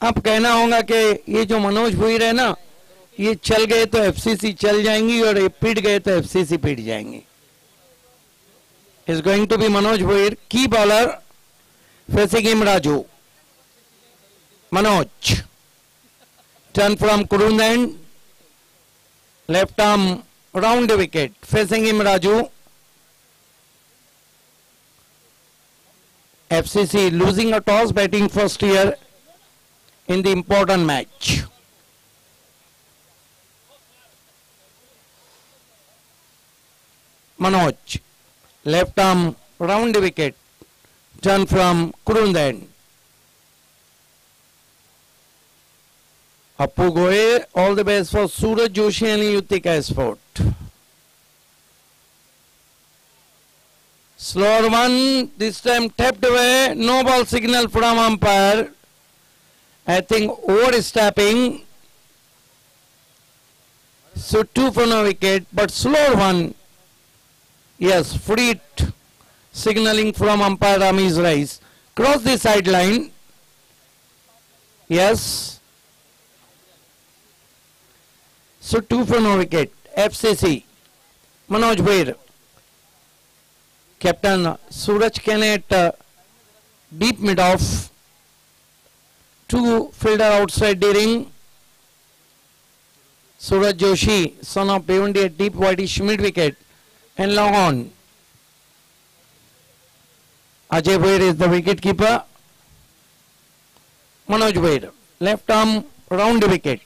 अब कहना होगा कि ये जो मनोज भुईर है ना, ये चल गए तो एफसीसी चल जाएँगी और ये पीट गए तो एफसीसी पीट जाएँगी। Is going to be Manoj Bhoir की bowler facing him Raju Manoj turn from Kurund end left arm round the wicket, facing him, Raju. Losing a toss, batting first year. In the important match Manoj left arm round the wicket turn from Kurundan Appu Goe, all the best for Suraj Joshi and Yutika Sport. Slower one, this time tapped away, no ball signal from umpire. I think overstepping. So two for no wicket, but slower one. Yes, free signaling from umpire Ramiz Rice. Cross the sideline. Yes. So two for no wicket. FCC. Manoj Bhair. Captain Suraj Kennett uh, deep mid off. Two fielder outside the ring. Suraj Joshi, son of Bevundi at deep whitish mid wicket. And long on. Ajay Bhair is the wicket keeper. Manoj Bhair. Left arm round wicket.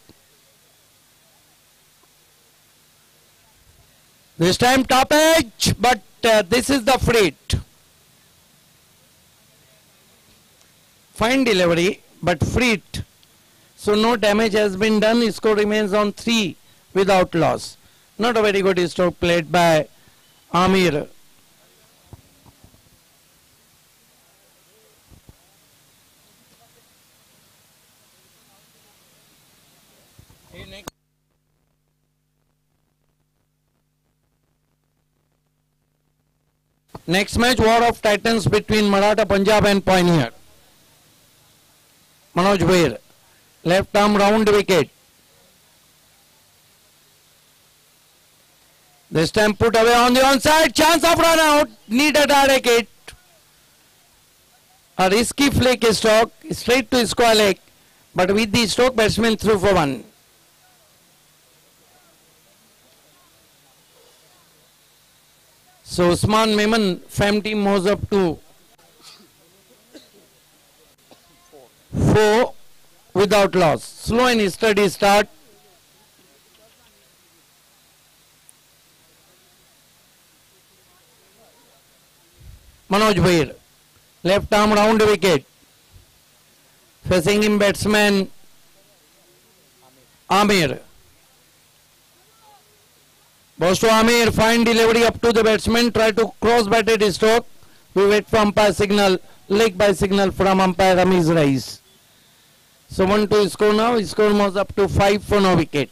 This time top edge, but uh, this is the freight. Fine delivery, but freight. So no damage has been done. Score remains on 3 without loss. Not a very good stroke played by Amir. Next match, War of Titans between Maratha Punjab and Pioneer. Manoj Bhair, left arm round wicket. This time put away on the onside, chance of run out, need a direct hit. A risky flick stroke, straight to square leg, but with the stroke batsman through for one. So Usman Memon, fam team moves up to four without loss. Slow and steady start. Manoj Bhair, left arm round wicket. Facing him batsman Amir. Bosto Amir, fine delivery up to the batsman, try to cross bat batted stroke. We wait for umpire signal, leg by signal from umpire Ramiz Rais. So 1 to score now, His score moves up to 5 for no wicket.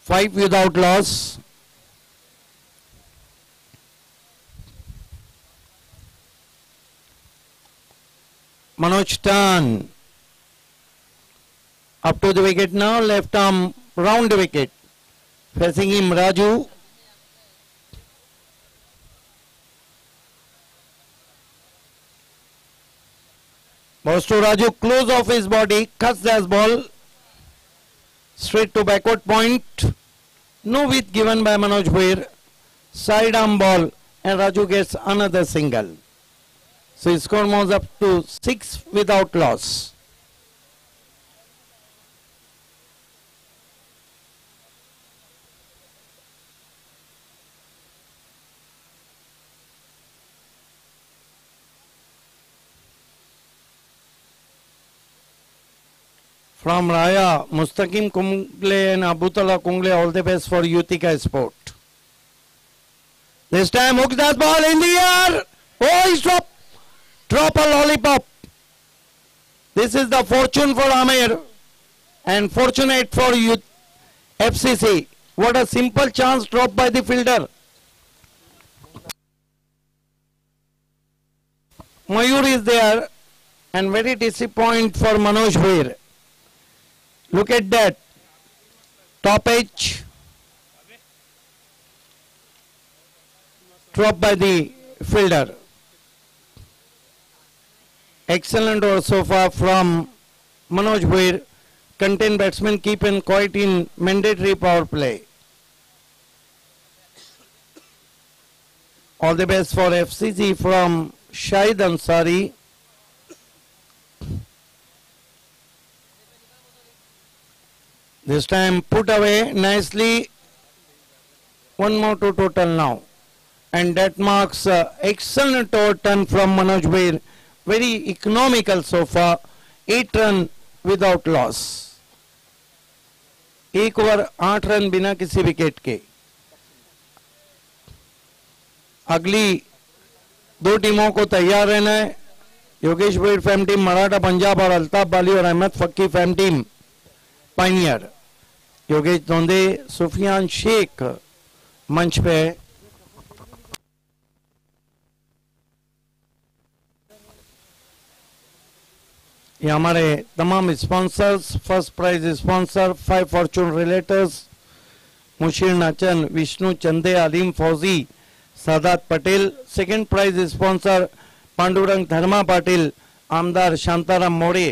Five without loss. Manoj turn. Up to the wicket now, left arm round the wicket. Facing him Raju. Bosto Raju close off his body, cuts the ball straight to backward point. No width given by Manoj Bhair. Side arm ball and Raju gets another single. So his score moves up to 6 without loss. From Raya, Mustaqim Kumble and Abutala Kumble, all the best for Utica Sport. This time hooks that ball in the air. Oh, he's drop. Drop a lollipop. This is the fortune for Amir and fortunate for you. FCC. What a simple chance dropped by the fielder. Mayur is there and very disappointed for Manoj Bhair. Look at that. Top edge. Drop by the fielder. Excellent over so far from Manoj Bhair. Content batsmen keep in quite in mandatory power play. All the best for FCC from Shahid Ansari. This time put away nicely. One more to total now. And that marks uh, excellent turn from Manoj Bhair. Very economical so far. 8 run without loss. एक over आठ run बिना किसी wicket के अगली दो टीमों को तैयार रहना है योगेश भैर फैम टीम मराठा पंजाब और अल्ताफ बाली और Ahmed Fakki FAM team pioneer Yogesh Dhonde Sufiyan Shaikh मंच पे ये हमारे तमाम sponsors first prize sponsor five fortune realtors Musheer Nachan, Vishnu, Chande Aleem Fauji, Sadat Patel second prize sponsor Pandurang Dharma Patil, आमदार Shantaram Mode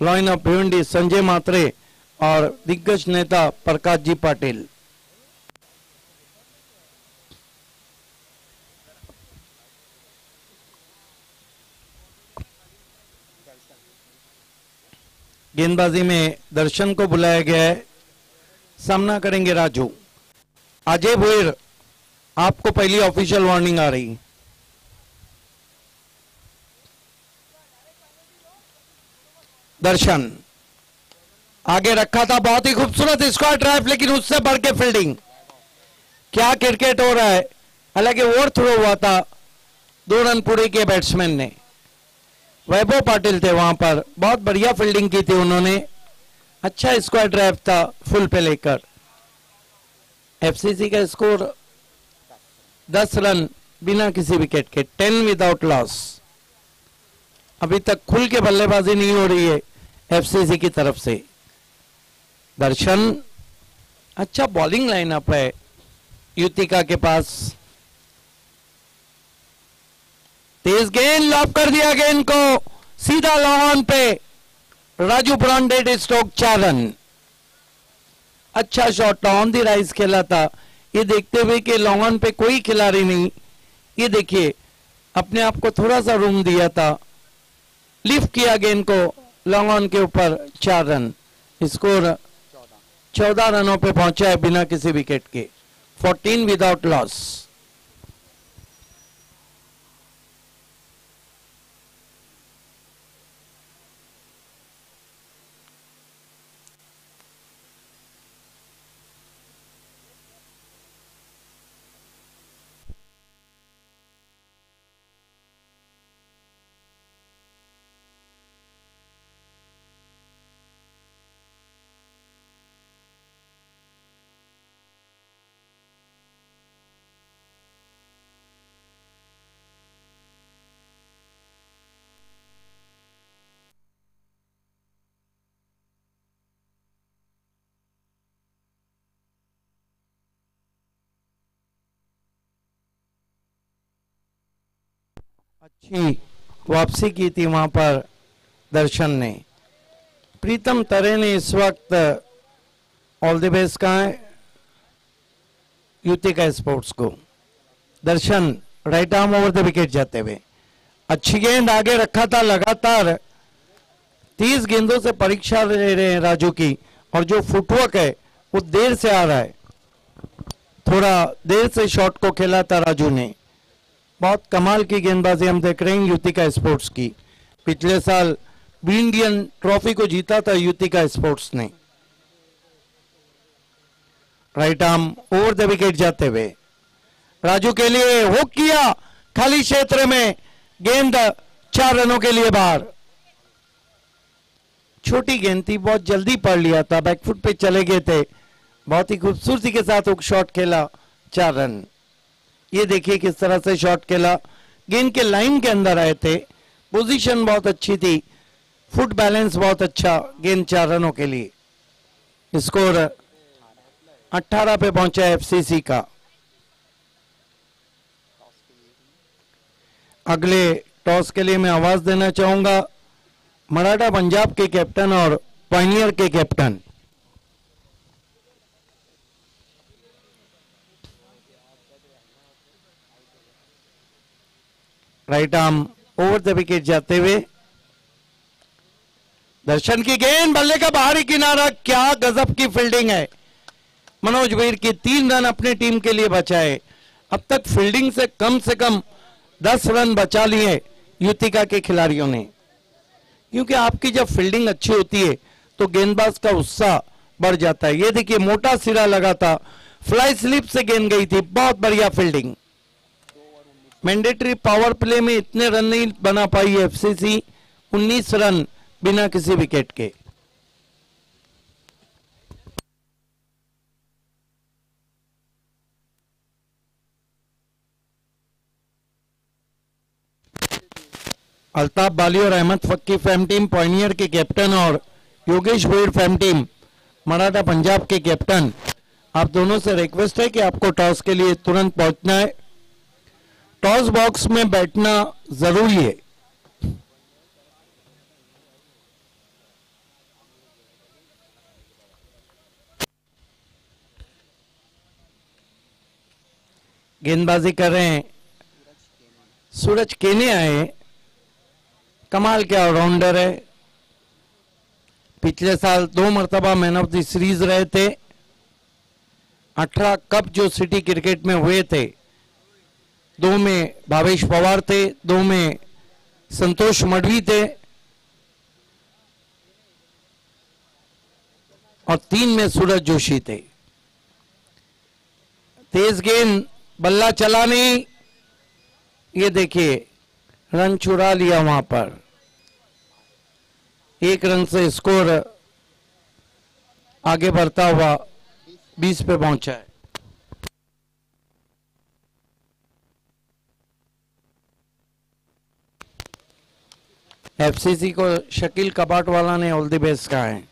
lion of Bhiwandi Sanjay Mhatre और दिग्गज नेता प्रकाश जी पाटिल। गेंदबाजी में दर्शन को बुलाया गया है। सामना करेंगे राजू। अजय भोयर, आपको पहली ऑफिशियल वार्निंग आ रही। दर्शन। आगे रखा था, बहुत ही खूबसूरत स्क्वायर ड्राइव लेकिन उससे बढ़ के फील्डिंग क्या क्रिकेट हो रहा है? हालाँकि ओवर थ्रो हुआ था, दो रन पूरे के बैट्समैन ने। वैभव पाटिल थे वहाँ पर, बहुत बढ़िया फील्डिंग की थी उन्होंने। अच्छा स्क्वायर ड्राइव था फुल पे लेकर। एफसीसी का स्कोर दस रन बिना किसी विकेट के टेन विदाउट लॉस अभी तक खुल के बल्लेबाजी नहीं हो रही है एफसीसी की तरफ़ से। दर्शन। अच्छा बॉलिंग लाइनअप है युतिका के पास। तेज गेंद लॉप कर दिया गेंद को। सीधा लॉन पे राजू ब्रांडेड स्टोक चार रन अच्छा शॉट ऑन दी राइस खेला था। ये देखते हुए कि लॉन्ग पे कोई खिलाड़ी नहीं। ये देखिए, अपने आप को थोड़ा सा रूम दिया था। लिफ्ट किया गेंद को लॉन्ग ऑन के ऊपर चार रन स्कोर चौदह रनों पे पहुँचा है बिना किसी विकेट के। फोर्टीन विदाउट लॉस अच्छी वापसी की थी वहाँ पर दर्शन ने। प्रीतम तरे ने इस वक्त ऑल द बेस्ट कहा है युतिका स्पोर्ट्स को। Darshan right arm over the wicket जाते हुए। अच्छी गेंद आगे रखा था लगातार। तीस गेंदों से परीक्षा ले रहे हैं राजू की और जो फुटवर्क है, वो देर से आ रहा है। थोड़ा देर से शॉट को खेला था राजू ने। बहुत कमाल की गेंदबाजी हम देख रहे हैं युतिका स्पोर्ट्स की। पिछले साल इंडियन ट्रॉफी को जीता था युतिका स्पोर्ट्स ने। Right arm over the wicket जाते हुए। राजू के लिए हुक किया, खाली क्षेत्र में गेंद, चार रनों के लिए बाहर छोटी गेंद थी, बहुत जल्दी पढ़ लिया था बैकफुट पे चले गए थे। बहुत ही खूबसूरती के साथ हुक शॉट खेला, चार रन। ये देखिए किस तरह से शॉट खेला। गेंद के लाइन के अंदर आए थे। पोजीशन बहुत अच्छी थी। फुट बैलेंस बहुत अच्छा गेंद चार रनों के लिए। स्कोर 18 पे पहुँचा एफसीसी का। अगले टॉस के लिए मैं आवाज़ देना चाहूँगा। मराठा पंजाब के कैप्टन और पाइनियर के captain right arm over the wicket जाते हुए। दर्शन की गेंद, बल्ले का बाहरी किनारा, क्या गजब की फील्डिंग है। मनोज वीर की तीन रन अपनी टीम के लिए बचाए। अब तक फील्डिंग से कम से कम दस रन बचा लिए युतिका के खिलाड़ियों ने। क्योंकि आपकी जब फील्डिंग अच्छी होती है तो गेंदबाज का उत्साह बढ़ जाता है। ये देखिए, मोटा सिरा लगा था फ्लाई स्लिप से गेंद गई थी। बहुत बढ़िया फील्डिंग मैंडेटरी पावर प्ले में इतने रन नहीं बना पाई एफसीसी 19 रन बिना किसी विकेट के। अल्ताफ बाली और Ahmed Fakki FAM team pioneer के कैप्टन और योगेश भोईर फैम टीम मराठा पंजाब के कैप्टन आप दोनों से रिक्वेस्ट है कि आपको टॉस के लिए तुरंत पहुँचना है। टॉस बॉक्स में बैठना ज़रूरी है। गेंदबाजी कर रहे हैं। सूरज केने आए। कमाल के ऑलराउंडर है। पिछले साल दो मरतबा मैन ऑफ़ द सीरीज़ रहे थे। अठारह कप जो सिटी क्रिकेट में हुए थे। दो में भावेश पवार थे, दो में संतोष मडवी थे और तीन में सूरज जोशी थे। तेज गेंद, बल्ला चला नहीं ये देखिए, रन चुरा लिया वहाँ पर। एक रन से स्कोर आगे बढ़ता हुआ 20 पे पहुँचा है। एफसीसी को शकील कबाट वाला ने ऑल द बेस्ट कहा है।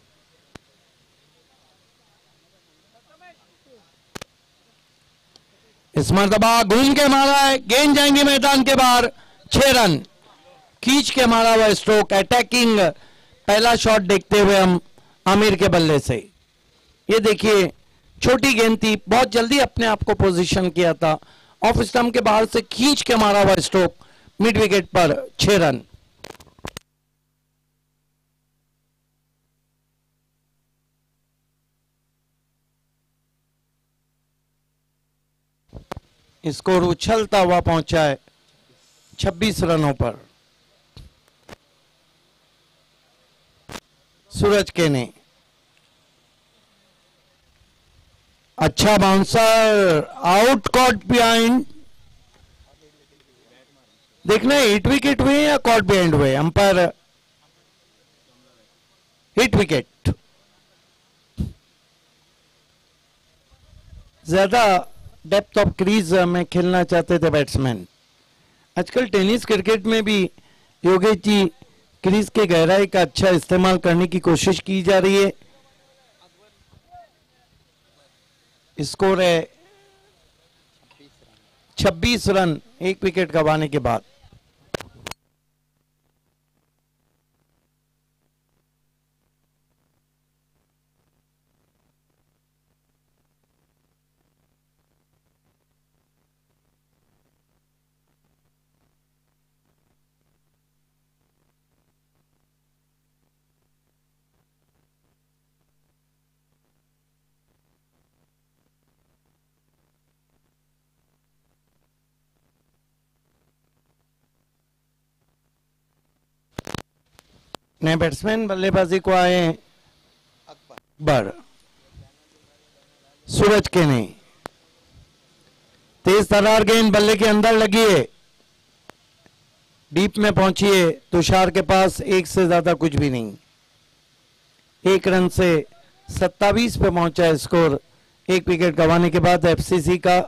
इस मरतबा घूम के मारा है, गेंद जाएँगे मैदान के बाहर, छह रन। खींच के मारा हुआ स्ट्रोक अटैकिंग पहला शॉट देखते हुए हम आमिर के बल्ले से। ये देखिए, छोटी गेंद थी, बहुत जल्दी अपने आप को पोजीशन किया था। ऑफ़ स्टम्प के बाहर से खींच के मारा हुआ स्ट्रोक मिड विकेट पर छह रन। स्कोर उछलता हुआ पहुँचा है 26 रनों पर। सूरज के ने। अच्छा बाउंसर आउट कॉट बिहाइंड देखना हिट विकेट हुए या कॉट बिहाइंड हुए? अंपायर। हिट विकेट ज़्यादा डेप्थ ऑफ़ क्रीज में खेलना चाहते थे बैट्समैन आजकल टेनिस क्रिकेट में भी योगेश जी क्रीज के गहराई का अच्छा इस्तेमाल करने की कोशिश की जा रही है. स्कोर है 26 रन, एक विकेट गंवाने के बाद. नए बैट्समैन बल्लेबाजी को आए अकबर सूरज के नहीं। तेज तरार गेंद बल्ले के अंदर लगी है। डीप में पहुँची है। तुषार के पास एक से ज़्यादा कुछ भी नहीं। एक रन से सत्तावीस पे पहुँचा है स्कोर। एक विकेट गंवाने के बाद एफसीसी का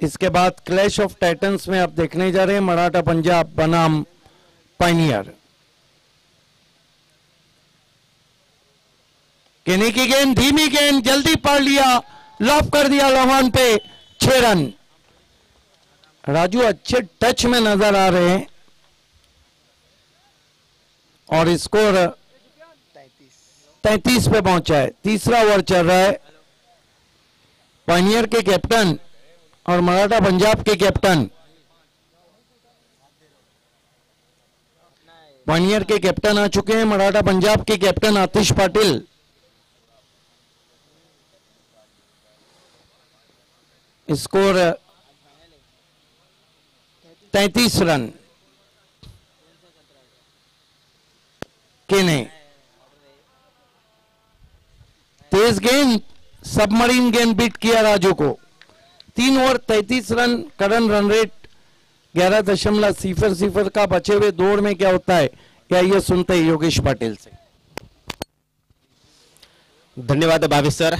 इसके बाद क्लैश ऑफ़ टाइटन्स में आप देखने जा रहे हैं, मराठा पंजाब बनाम पाइनियर केने की गेंद, धीमी गेंद, जल्दी पढ़ लिया लॉफ कर दिया लोहान पे, छह रन। राजू, अच्छे टच में नज़र आ रहे हैं। और स्कोर तैतीस पे पहुँचा है, तीसरा ओवर चल रहा है। पाइनियर के कैप्टन और मराठा पंजाब के कैप्टन। पाइनियर के कैप्टन आ चुके हैं, मराठा पंजाब के कैप्टन आतिश पाटिल। स्कोर, तैतीस रन। के नहीं? तेज गेंद, सबमरीन गेंद बीट किया राजू को। तीन ओवर तैतीस रन करंट रन रेट ग्यारह दशमलव सिफर सिफर का बचे हुए दौड़ में क्या होता है? क्या ये सुनते हैं योगेश पाटिल से? धन्यवाद Bhavi sir.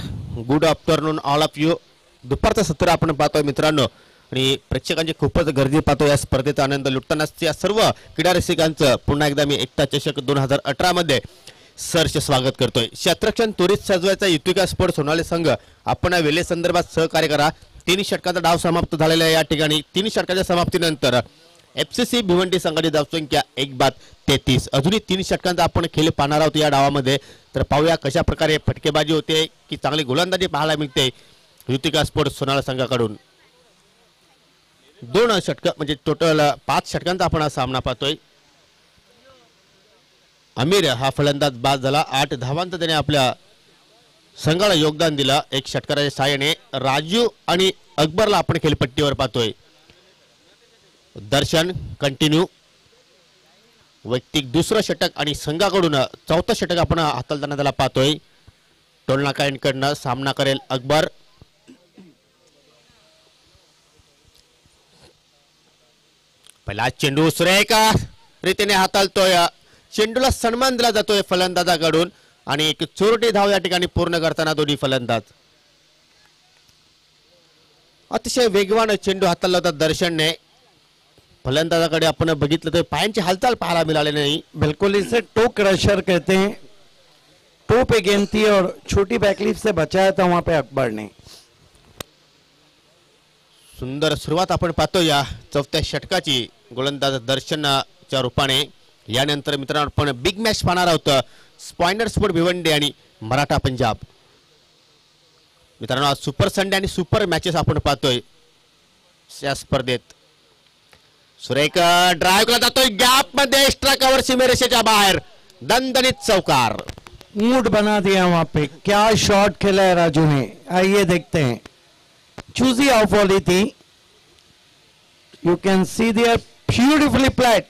Good afternoon all of you दुपारचं सत्र आपण पाहतोय मित्रांनो. आणि प्रेक्षकांची खूपच गर्दी पाहतो या स्पर्धेचा आनंद लुटतानाच या सर्व क्रीडा रसिकांचं पुन्हा एकदा मी एकता चषक दोन हजार अठरा मध्ये सरचे स्वागत करतोय. शत्रक्षण त्वरित सजवायचा युतिका स्पोर्ट सोनाली संघ आपण या वेळेसंदर्भात सहकार्य करा. तीन षटकाचा डाव समाप्त झालेला आहे या ठिकाणी. तीन षटकाच्या समाप्तीनंतर एफसीसी भिवंडी संघाची धावसंख्या एक बाद तेहतीस. अजूनही तीन षटकांचा आपण खेळ पाहणार आहोत या डावामध्ये. तर पाहूया कशा प्रकारे फटकेबाजी होते की चांगली गोलंदाजी पाहायला मिळते युतिका स्पोर्ट्स सोनाळा संघाकडून. दोन षटक म्हणजे टोटल पाच षटकांचा आपण हा सामना पाहतोय. अमीर हा फलंदाज बाद झाला. आठ धावांत त्याने आपल्या संघाला योगदान दिलं. एक षटकाराच्या साहाय्याने राजू आणि अकबरला आपण खेळपट्टीवर पाहतोय. दर्शन कंटिन्यू वैयक्तिक दुसरं षटक आणि संघाकडून चौथं षटक आपण हाताळताना त्याला पाहतोय. टोलनाकांकडनं सामना करेल अकबर. पहिला चेंडू सुरेख रीतीने हाताळतोय. चेंडूला सन्मान दिला जातोय फलंदाजाकडून. आणि एक चोरटी धाव या ठिकाणी पूर्ण करताना दोन्ही फलंदाज. अतिशय वेगवान चेंडू हाताळला होता दर्शनने. फलंदाजाकडे आपण बघितलं तर पायांची हालचाल पाहायला मिळाली नाही. बिल्कुल इसे टो क्रशर कहते हैं। टो पे गेंद थी और छोटी बैकलिफ से बचाया था वहां पे अकबर ने। सुंदर सुरुवात आपण पाहतो या चौथ्या षटकाची गोलंदाज दर्शनाच्या रूपाने. यानंतर मित्रांनो आपण बिग मॅच पाहणार आहोत. स्पॉइनर स्पोर्ट भिवंडी आणि मराठा पंजाब. मित्रांनो आज सुपर संडे आणि सुपर मॅचेस आपण पाहतोय. या स्पर्धेत. सुरेख ड्राईव्ह केला जातोय. गॅपमध्ये एक्स्ट्रा कव्हर सीमेरेषेच्या बाहेर. दणदणीत चौकार. मूड बना दिया वहां पे. क्या शॉट खेला है राजू ने? आइए देखते हैं. चूजी ऑफ वॉली थी you can see there beautifully played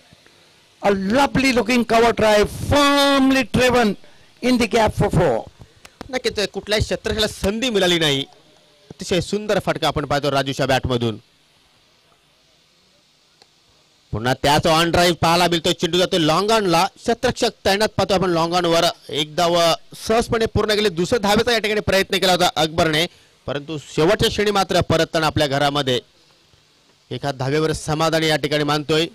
a lovely looking cover drive firmly driven in the gap for four. नक्कीच कुठल्याही शत्रक्षाला संधी मिळाली नाही. अतिशय सुंदर फटका आपण पाहतो राजूच्या बॅटमधून पुन्हा त्याच ऑन ड्राईव्ह पाहायला मिळतो चेंडू जातो लॉंग ऑनला शतरक्षक तैनात पाहतो आपण लॉंग ऑनवर एकदा व सहजपणे पूर्ण केले दुसऱ्या धावेचा या ठिकाणी प्रयत्न केला होता अकबरने. परंतु शेवटच्या क्षणी मात्र परतताना आपल्या घरामध्ये एका धावेवर समाधान या ठिकाणी मानतोय.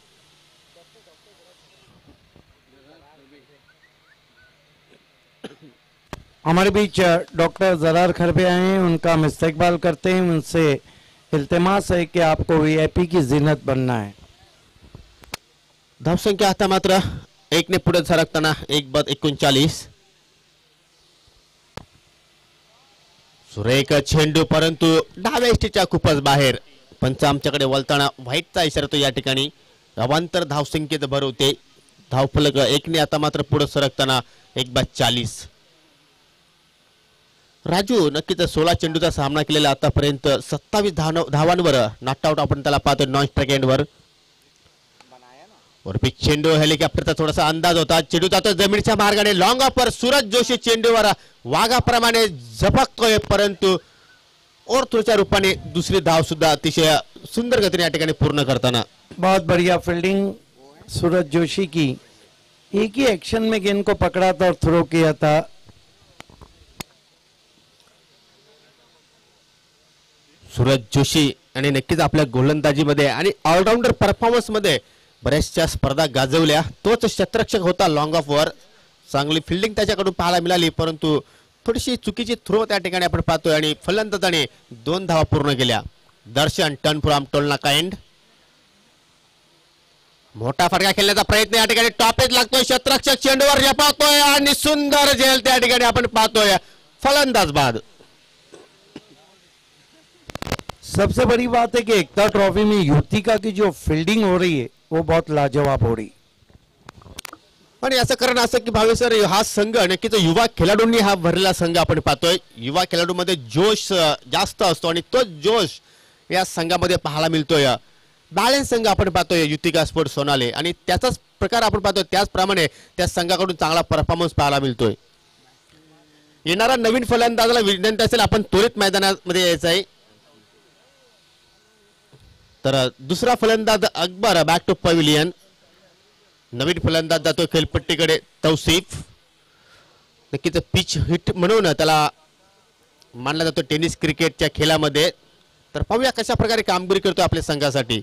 हमारे बीच डॉक्टर जरार खरबे आए हैं उनका हम इस्तेकबाल करते हैं उनसे इल्तमास है कि आपको वी की जीनत बनना है। धावसंख्या आता मात्र? एकने पुढे सरकताना एक बद एकोणचाळीस सुरेख चेंडू परंतु डाव्या एसटीच्या खूपच बाहेर। पंच आमच्याकडे वलताना व्हाईटचा इशारा तो या ठिकाणी अवांतर धावसंख्येत भरवते धावफलक एकने आता मात्र पुढे सरकताना एक बाद चाळीस राजू नक्कीच सोळा चेंडूचा सामना केलेला आतापर्यंत सत्तावीस धाव धावांवर नॉट आउट आपण त्याला पाहतो नॉन स्ट्राईक एंडवर वरपी चेंडू हेलिकॉप्टरचा थोडासा अंदाज होता. चेंडू जातो जमिनीच्या मार्गाने लॉंग ऑफर सूरज जोशी चेंडूवर वाघाप्रमाणे झपकतोय परंतु ओरथोच्या रूपाने दुसरी धाव सुद्धा अतिशय सुंदर गतीने या ठिकाणी पूर्ण करताना. बहुत बढ़िया फील्डिंग सूरज जोशी की. एक ही एक्शन में गेंद को पकड़ा था और थ्रो किया था. सूरज जोशी आणि नक्कीच आपल्या गोलंदाजीमध्ये आणि ऑलराऊंडर परफॉर्मन्समध्ये बऱ्याचशा स्पर्धा गाजवल्या. तोच शतरक्षक होता लॉंग ऑफवर चांगली फिल्डिंग त्याच्याकडून पाहायला मिळाली परंतु थोडीशी चुकीची थ्रो त्या ठिकाणी आपण पाहतोय आणि फलंदाजाने दोन धावा पूर्ण केल्या. Darshan turn from Tolnaka end मोठा फटका खेळण्याचा प्रयत्न या ठिकाणी टॉपेज लागतोय. शतरक्षक चेंडूवर झेपावतोय आणि सुंदर झेल त्या ठिकाणी आपण पाहतोय. फलंदाज बाद. सबसे बड़ी बात है कि एकता ट्रॉफी में युतिका की जो फील्डिंग हो रही है वो बहुत लाजवाब हो रही। आणि याचं कारण असं की भावे सर हा संघ नक्कीच युवा खेळाडूंनी हा भरलेला संघ आपण पाहतोय. युवा खेळाडूमध्ये जोश जास्त असतो आणि तोच जोश या संघामध्ये पाहायला मिळतोय. बॅलन्स संघ आपण पाहतोय युतिका स्पोर्ट सोनाले. आणि त्याचाच प्रकार आपण पाहतोय त्याचप्रमाणे त्या संघाकडून चांगला परफॉर्मन्स पाहायला मिळतोय. येणारा नवीन फलंदाजाला विनंती असेल आपण त्वरित मैदानामध्ये यायचं आहे तर दुसरा फलंदाज अकबर बॅक टू पविलियन नवीन फलंदाज जातो खेळपट्टीकडे तौसिफ. नक्कीच पिच हिट म्हणून त्याला मानला जातो टेनिस क्रिकेटच्या खेळामध्ये. तर पाहूया कशा प्रकारे कामगिरी करतो आपल्या संघासाठी.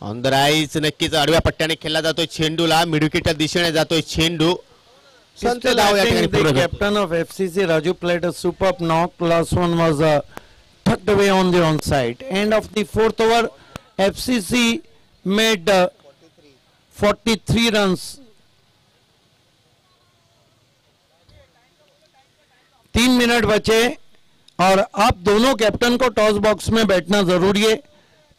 ऑन द राईज नक्कीच आडव्या पट्ट्याने खेळला जातोय चेंडूला. मिडविकेटच्या दिशेने जातोय चेंडू. Captain of FCC Raju played super knock last one was third way on the on side end of the fourth over FCC made 43 runs तीन मिनट बचे और आप दोनों कैप्टन को टॉस बॉक्स में बैठना ज़रूरी है।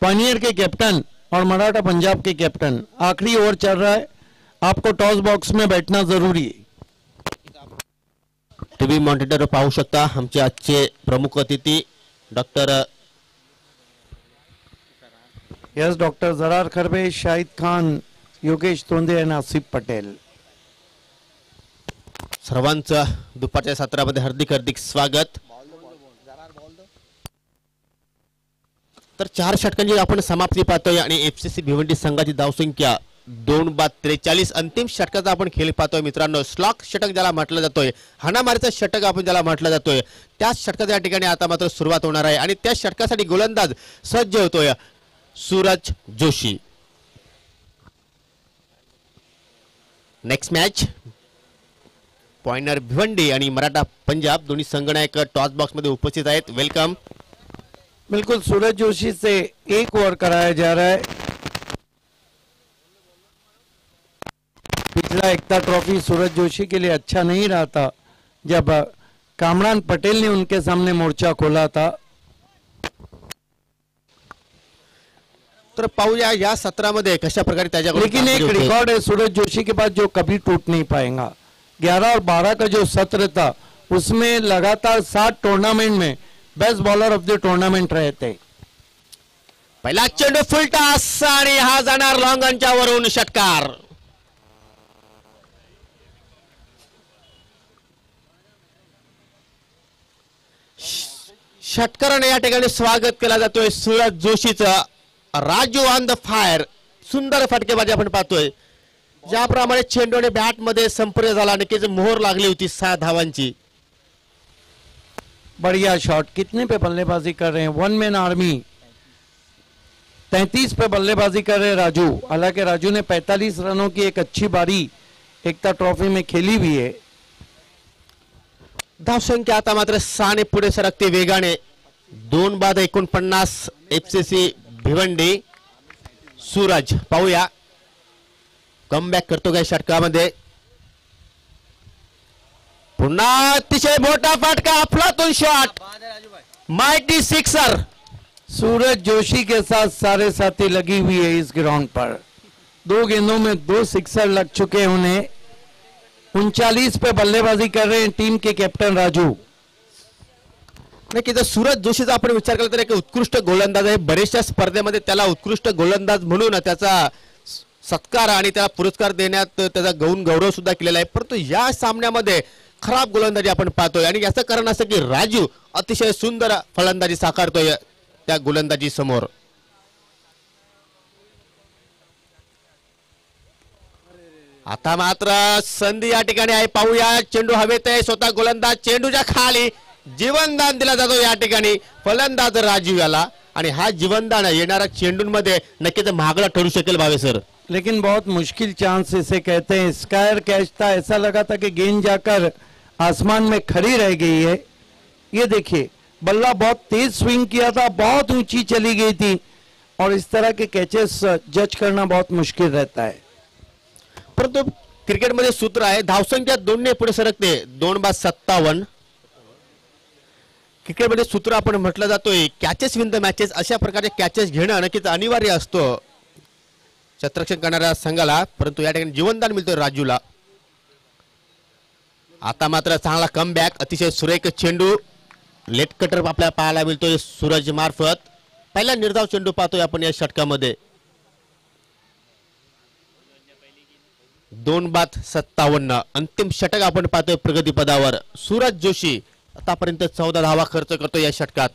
पनियर के कैप्टन और मराठा पंजाब के कैप्टन आखिरी ओवर चल रहा है। आपको टॉस बॉक्स में बैठना ज़रूरी है। टीव्ही मॉनिटर पाहू शकता. आमचे आजचे प्रमुख अतिथी doctor yes doctor Jarar Kharbe Shahid Khan Yogesh Tonde आणि आसिफ पटेल सर्वांचं दुपारच्या सत्रामध्ये हार्दिक हार्दिक स्वागत. तर चार षटकांची आपण समाप्ती पाहतोय आणि एफसीसी भिवंडी संघाची धावसंख्या दोन बाद त्रेचाळीस. अंतिम षटकाचा आपण खेळ पाहतोय मित्रांनो. स्लॉक षटक ज्याला म्हटलं जातोय हाणामारीचा षटक आपण ज्याला म्हटलं जातोय त्याच षटकाच्या ठिकाणी आता मात्र सुरुवात होणार आहे आणि त्या षटकासाठी गोलंदाज सज्ज होतोय Suraj Joshi. Next match pioneer Bhiwandi आणि मराठा पंजाब दोन्ही संगणक टॉस बॉक्समध्ये उपस्थित आहेत. वेलकम बिल्कुल सूरज जोशी से एक ओवर कराया जा रहा है. पिछला एकता ट्रॉफी सूरज जोशी के लिए अच्छा नहीं रहा था जब कामरान पटेल ने उनके सामने मोर्चा खोला था। तर पाहूया या सत्रामध्ये कशा प्रकारे त्याच्याकडून लेकिन एक रिकॉर्ड है सूरज जोशी के पास जो कभी टूट नहीं पाएगा। 11 और 12 का जो सत्र था उसमें लगातार सात टूर्नामेंट में best bowler of the tournament रहे थे। पहिला चेंडू फुलटास आणि हा जाणार लॉंगनच्या वरून षटकार. ठिकाणी स्वागत केला जातोय. सूरज जोशीचं राजू ऑन द फायर सुंदर फटकेबाजी आपण पाहतोय. ज्याप्रमाणे चेंडूने बॅट मध्ये संपर्क मोहर लागली होती सहा धावांची. बढ़िया शॉट कितने पे बल्लेबाजी कर रहे हैं? वन मैन आर्मी तैतीस पे बल्लेबाजी कर रहे हैं राजू. हालाँकि राजू ने 45 रनों की एक अच्छी बारी एकता ट्रॉफी में खेली भी है। धावसंख्या आता मात्र सहाने पुढे सरकते वेगाने दोन बाद एकोणपन्नास एफसीसी भिवंडी सूरज पाहूया. कमबॅक करतो काय षटकामध्ये. पुन्हा अतिशय फटका अफलातून shot mighty sixer Suraj Joshi के साथ सारे साथी लगी हुई है इस ग्राउंड पर। दो गेंदों में दो सिक्सर लग चुके हैं उन्हें। उनचालीस पे बल्लेबाजी कर रहे हैं टीम के कैप्टन राजू। नक्की जर सूरज जोशीचा आपण विचार केला तर एक उत्कृष्ट गोलंदाज आहे. बरेचशा स्पर्धेमध्ये त्याला उत्कृष्ट गोलंदाज म्हणून त्याचा सत्कार आणि त्याला पुरस्कार देण्यात त्याचा गौन गौरव सुद्धा केलेला आहे. परंतु या सामन्यामध्ये खराब गोलंदाजी आपण पाहतोय आणि याचं कारण असं की राजू अतिशय सुंदर फलंदाजी साकारतोय त्या गोलंदाजी समोर आता मात्र संधी या ठिकाणी आहे. पाहूया. चेंडू हवेत आहे. स्वतः गोलंदाज चेंडूच्या खाली जीवनदान दिला जातो या ठिकाणी. फलंदाज राजीव याला आणि हा जीवनदान येणाऱ्या चेंडूंमध्ये नक्कीच महागडा ठरू शकेल भावे सर. लेकिन बहुत मुश्किल चांस इसे कहते हैं. स्कायर कैच था ऐसा लगा था कि गेंद जाकर आसमान में खड़ी रह गई है। ये देखिए बल्ला बहुत तेज स्विंग किया था बहुत ऊंची चली गई थी। और इस तरह के कैचेस जज uh, करना बहुत मुश्किल रहता है। परंतु क्रिकेटमध्ये सूत्र आहे. धावसंख्या दोनने पुढे सरकते. दोन बाद सत्तावन्न. क्रिकेटमध्ये सूत्र आपण म्हटलं जातोय. कॅचेस विन द मॅचेस अशा प्रकारे कॅचेस घेणं नक्कीच अनिवार्य असतो. छत्ररक्षण करणाऱ्या संघाला परंतु या ठिकाणी जीवनदान मिळतोय राजूला. आता मात्र चांगला कमबॅक अतिशय सुरेख चेंडू. लेट कटर आपल्याला पाहायला मिळतोय सूरज मार्फत. पहिला निर्धाव चेंडू पाहतोय आपण या षटकामध्ये. दोन बाद सत्तावन्न. अंतिम षटक आपण पाहतोय प्रगतीपदावर सूरज जोशी आतापर्यंत चौदा धावा खर्च करतो या षटकात.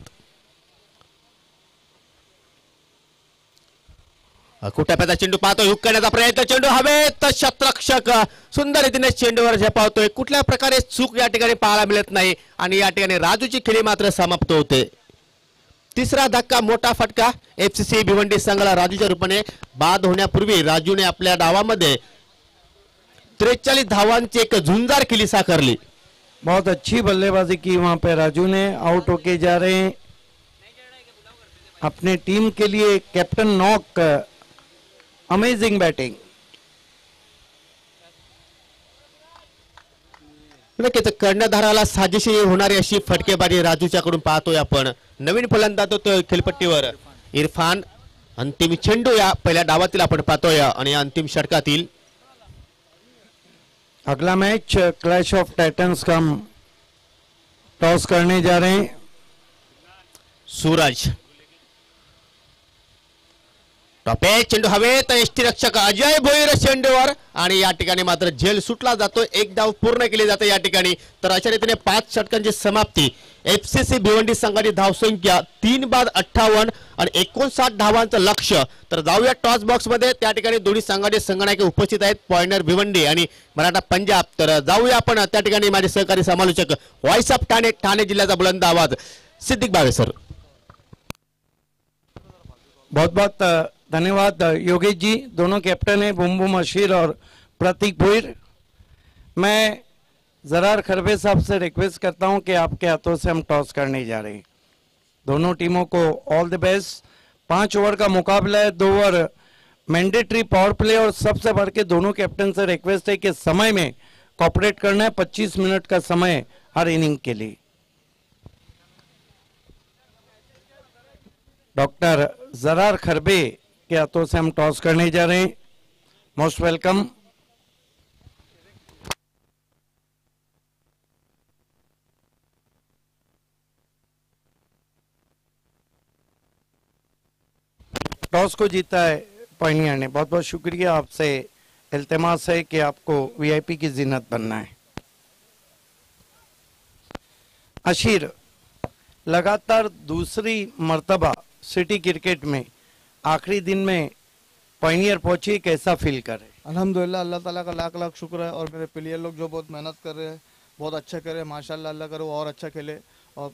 कुठ्याप्याचा चेंडू पाहतो हुक करण्याचा प्रयत्न. चेंडू हवेत. शतरक्षक सुंदर रीतीने चेंडूवर झेपावतोय. कुठल्या प्रकारे चूक या ठिकाणी पाहायला मिळत नाही आणि या ठिकाणी राजूची खेळी मात्र समाप्त होते. तिसरा धक्का मोठा फटका. एफसीसी भिवंडी संघाला राजूच्या रूपाने बाद होण्यापूर्वी राजूने आपल्या डावामध्ये त्रेचाळीस धावांची एक झुंजार केली साकारली बहुत अच्छी बल्लेबाजी की वहां पे राजू ने आउट होके जा रहे हैं। अपने टीम के लिए कैप्टन नॉक अमेजिंग बैटिंग नक्कीच कर्णधाराला साजेशी होणारी अशी फटकेबाजी राजूच्याकडून पाहतोय आपण. नवीन फलंदाज होतोय खेळपट्टीवर. इरफान अंतिम चेंडू या पहिल्या डावातील आपण पाहतोय आणि या अंतिम षटकातील अगला मैच क्लैश ऑफ़ टाइटंस का हम टॉस करने जा रहे हैं। सूरज। टॉपे चेंडू हवेत एष्टी रक्षक अजय भोईर चेंडूवर. आणि या ठिकाणी मात्र झेल सुटला जातो. एक डाव पूर्ण केली जाते या ठिकाणी. तर अशा रीतीने पाच षटकांची समाप्ती. एफसीसी भिवंडी संघाची धावसंख्या तीन बाद अठ्ठावन्न आणि एकोणसाठ धावांचं लक्ष. तर जाऊया टॉस बॉक्समध्ये त्या ठिकाणी दोन्ही संघाचे संगणक उपस्थित आहेत. पॉइंटर भिवंडी आणि मराठा पंजाब. तर जाऊया आपण त्या ठिकाणी माझे सहकारी समालोचक व्हॉइस ऑफ ठाणे ठाणे जिल्ह्याचा बुलंद आवाज. सिद्धिक बावे सर. बहुत बहुत धन्यवाद योगेश जी। दोनों कैप्टन हैं बुम बुम अशीर और प्रतीक भुईर। मैं जरार खरबे साहब से रिक्वेस्ट करता हूँ कि आपके हाथों से हम टॉस करने जा रहे हैं। दोनों टीमों को ऑल द बेस्ट पाँच ओवर का मुकाबला है, दो ओवर मैंडेटरी पावर प्ले और सबसे बढ़ के दोनों कैप्टन से रिक्वेस्ट है कि समय में कॉपरेट करना है 25 मिनट का समय हर इनिंग के लिए। डॉक्टर जरार खरबे के हाथों से हम टॉस करने जा रहे हैं। मोस्ट वेलकम टॉस को जीता है पॉइनियर ने। बहुत बहुत शुक्रिया आपसे। इल्तमास है कि आपको वीआईपी की जिन्नत बनना है। अशीर, लगातार दूसरी मर्तबा सिटी क्रिकेट में। आखिरी दिन में पॉइनियर पहुँची कैसा फील कर रहे अल्हम्दुलिल्लाह अल्लाह ताला का लाख लाख शुक्र है और मेरे प्लेयर लोग जो बहुत मेहनत कर रहे हैं बहुत अच्छा करे माशाल्लाह अल्लाह करे और अच्छा खेले। और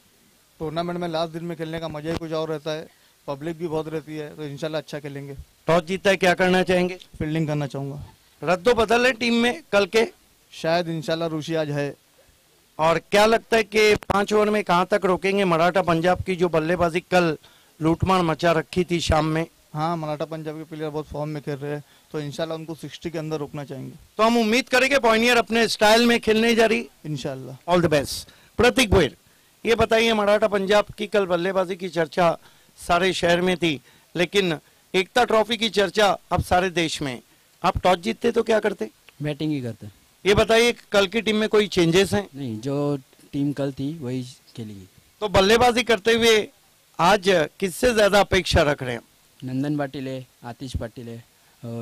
टूर्नामेंट में लास्ट दिन में खेलने का मज़ा ही कुछ और रहता है पब्लिक भी बहुत रहती है तो इनशाला अच्छा खेलेंगे। टॉस जीता है क्या करना चाहेंगे? फील्डिंग करना चाहूँगा। रद्दो बदल है टीम में कल के? शायद इनशाला रूसी आज है। और क्या लगता है कि पाँच ओवर में कहाँ तक रोकेंगे? मराठा पंजाब की जो बल्लेबाजी कल लूटमार मचा रखी थी शाम में। हाँ मराठा पंजाब के प्लेयर बहुत फॉर्म में खेल रहे हैं तो इंशाल्लाह उनको सिक्सटी के अंदर रोकना चाहेंगे। तो हम उम्मीद करेंगे पॉइनियर अपने स्टाइल में खेलने जा रही। इंशाल्लाह। All the best Prateek Bhoir ये बताइए मराठा पंजाब की कल बल्लेबाजी की चर्चा सारे शहर में थी लेकिन एकता ट्रॉफी की चर्चा अब सारे देश में। आप टॉस जीतते तो क्या करते? बैटिंग ही करते। ये बताइए कल की टीम में कोई चेंजेस हैं? नहीं जो टीम कल थी वही खेलेगी। तो बल्लेबाजी करते हुए आज किससे ज़्यादा अपेक्षा रख रहे हैं? नंदन पाटिल है आतिश पाटिल है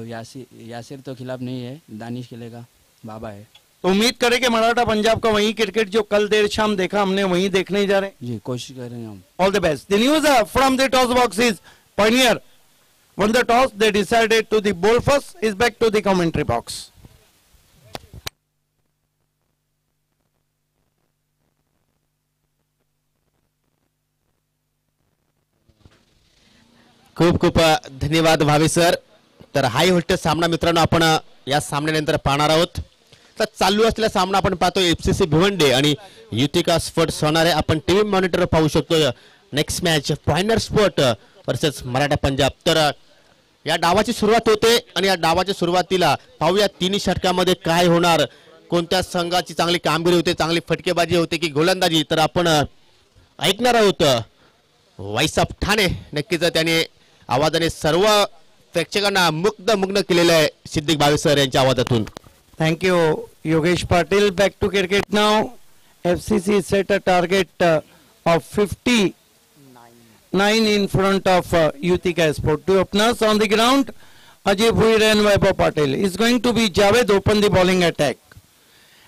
यासिर यासिर तो खिलाफ नहीं है दानिश खेलेगा बाबा है। तो उम्मीद करें कि मराठा पंजाब का वही क्रिकेट जो कल देर शाम देखा हमने वही देखने जा रहे हैं। जी कोशिश कर रहे हैं हम। All the best the news from the toss box is pioneer won the toss they decided to the bowl first is back to the commentary box खूप खूप धन्यवाद भावे सर. तर हाय व्होल्टेज सामना मित्रांनो आपण या सामन्यानंतर पाहणार आहोत. तर चालू असलेला सामना आपण पाहतो एफसीसी भिवंडे आणि युतिका स्पोर्ट्स होणार आहे आपण टीव्ही मॉनिटर पाहू शकतो next match final sport versus Maratha Punjab. तर या डावाची सुरुवात होते आणि या डावाच्या सुरुवातीला पाहूया तिन्ही षटकामध्ये काय होणार. कोणत्या संघाची चांगली कामगिरी होते चांगली फटकेबाजी होते की गोलंदाजी. तर आपण ऐकणार आहोत वाईस ऑफ ठाणे. नक्कीच त्याने आवाजाने सर्व प्रेक्षकांना मुक्त मुग्न केलेलं आहे सिद्धिक बावे सर यांच्या आवाजातून. Thank you Yogesh Patil. Back to cricket now F C C set a target of fifty nine in front of Yutika sport two openers on the ground Ajay Bhoir and Vaibhav Patil is going to be Javed open the bowling attack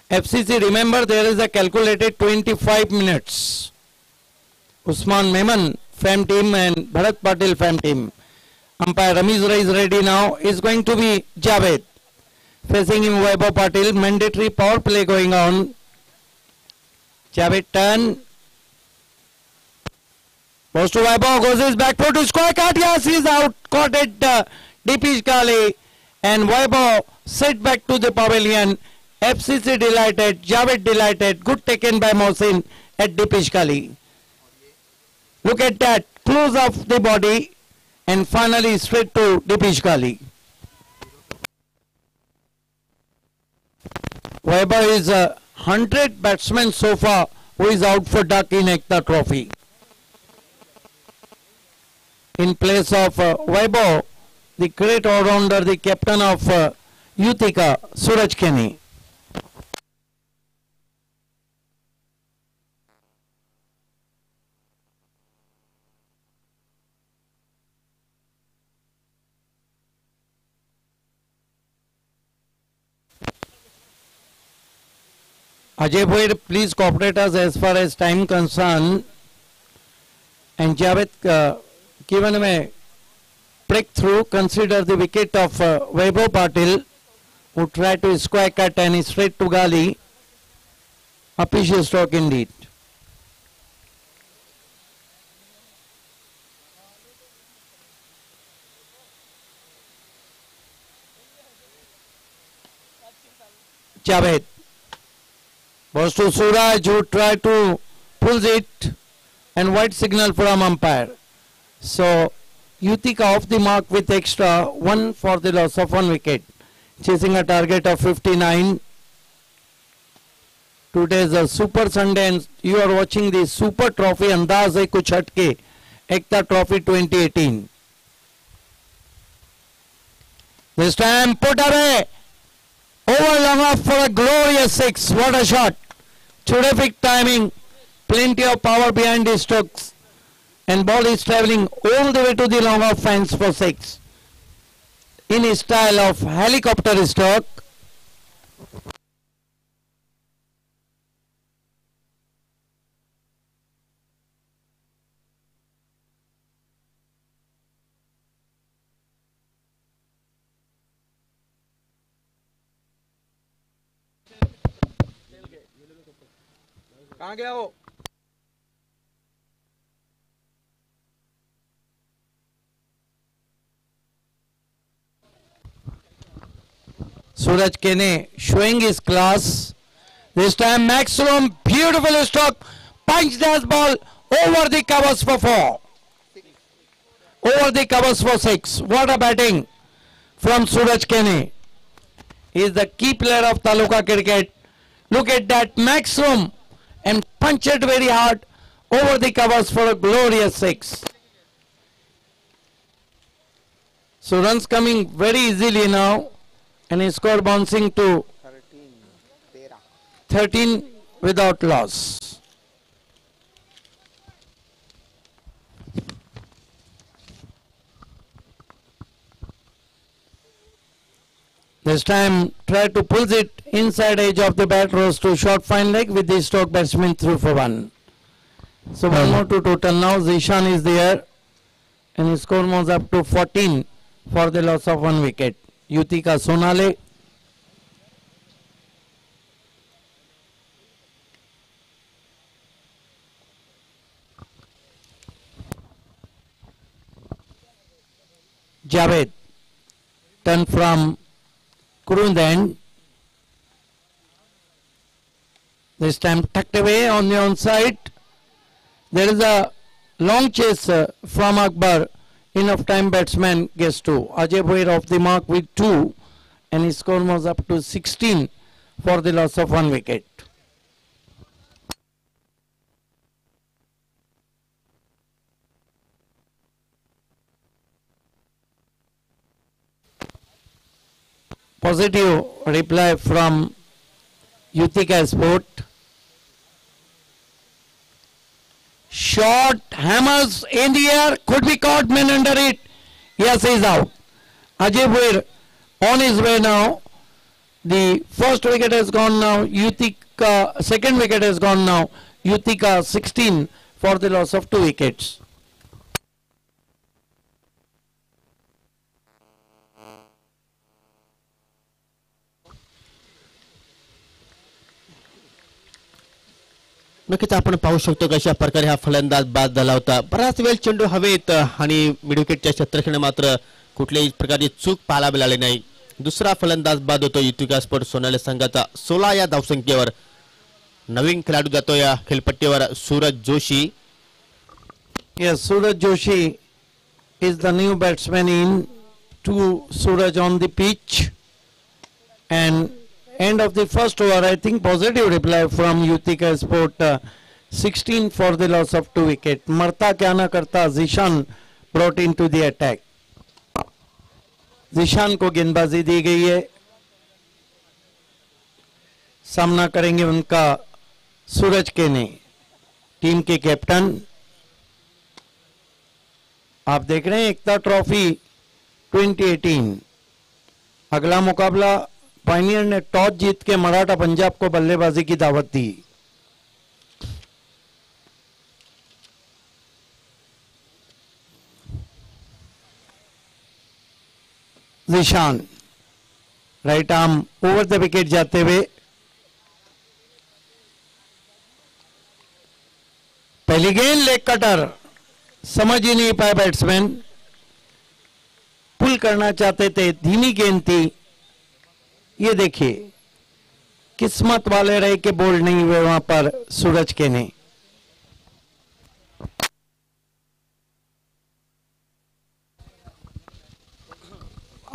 F C C remember there is a calculated twenty five minutes Usman Memon FAM team and Bharat Patil, FAM team. Umpire Ramiz is ready now. Is going to be Javed. Facing him Vaibhav Patil, mandatory power play going on. Javed turn. Goes to Vaibhav, goes his back foot to square cut. Yes, he's out. Caught it. Uh, Deepish Kali. And Vaibhav sit back to the pavilion. FCC delighted. Javed delighted. Good taken by Mohsin at Deepish Kali. Look at that. Close of the body. And finally straight to Deepish Kali. Weber is a hundred batsman so far who is out for duck in Ekta Trophy. In place of uh, Weber, the great all-rounder, the captain of uh, Utica, Suraj Kenny. Ajay please cooperate us as far as time concerned. And Javed, uh, given a breakthrough, consider the wicket of uh, Vaibhav Patil, who tried to square cut and straight to Gali. Appreciate stroke indeed. Javed. Was to Suraj who tried to pull it and white signal from umpire. So Utica off the mark with extra one for the loss of one wicket, chasing a target of 59. Today is a super Sunday and you are watching the super trophy Andaz hai Ekta Trophy 2018. This time put away over long off for a glorious six. What a shot! Terrific timing, plenty of power behind the strokes, and ball is traveling all the way to the long off fence for six. In a style of helicopter stroke. कहाँ गया हो Suraj Kene showing is class this time maximum beautiful stock punch this ball over the covers for four over the covers for six what a batting from Suraj Kene is the key player of taluka cricket look at that maximum and punch it very hard over the covers for a glorious six. So runs coming very easily now and his score bouncing to 13 without loss. This time try to pull it inside edge of the bat rose to short fine leg with the stroke batsman through for one. So one hmm. more to total now. Zishan is there and his score moves up to 14 for the loss of one wicket. Yutika Sonale. Javed. Turn from Kurund end. This time tucked away on the onside. There is a long chase uh, from Akbar. Enough time batsman gets two. Ajay Bhoir off the mark with two and his score was up to 16 for the loss of one wicket. Positive reply from Yutika Sport. Short hammers in the air, could be caught, men under it. Yes, he's out. Ajay Bhoir on his way now. The first wicket has gone now. Yutika, second wicket has gone now. Yutika 16 for the loss of two wickets. नक्कीच आपण पाहू शकतो कशा प्रकारे हा फलंदाज बाद झाला होता. बराच वेळ चेंडू हवेत आणि मिडविकेटच्या क्षेत्रक्षणे मात्र कुठल्याही प्रकारची चूक पाहायला मिळाली नाही. दुसरा फलंदाज बाद होतो युतिका स्पोर्ट सोनाली संघाचा. सोळा या धावसंख्येवर नवीन खेळाडू जातो या खेळपट्टीवर Suraj Joshi. Yes, Suraj Joshi is the new batsman in to Suraj on the pitch. And end of the first over, I think positive reply from Yutika Sport. Uh, 16 for the loss of two wicket. Marta kya na karta, Zishan brought into the attack. Zeeshan को गेंदबाजी दी गई है सामना करेंगे उनका सूरज के ने team के कैप्टन आप देख रहे हैं एकता ट्रॉफी 2018 अगला मुकाबला पाइनियर ने टॉस जीत के मराठा पंजाब को बल्लेबाजी की दावत दी। Nishan, right arm, over the wicket जाते हुए। पहली गेंद, लेग कटर। समझ ही नहीं पाए बैट्समैन पुल करना चाहते थे, धीमी गेंद थी। ये देखिए, किस्मत वाले रहे के बोल्ड नहीं हुए वहाँ पर सूरज के ने।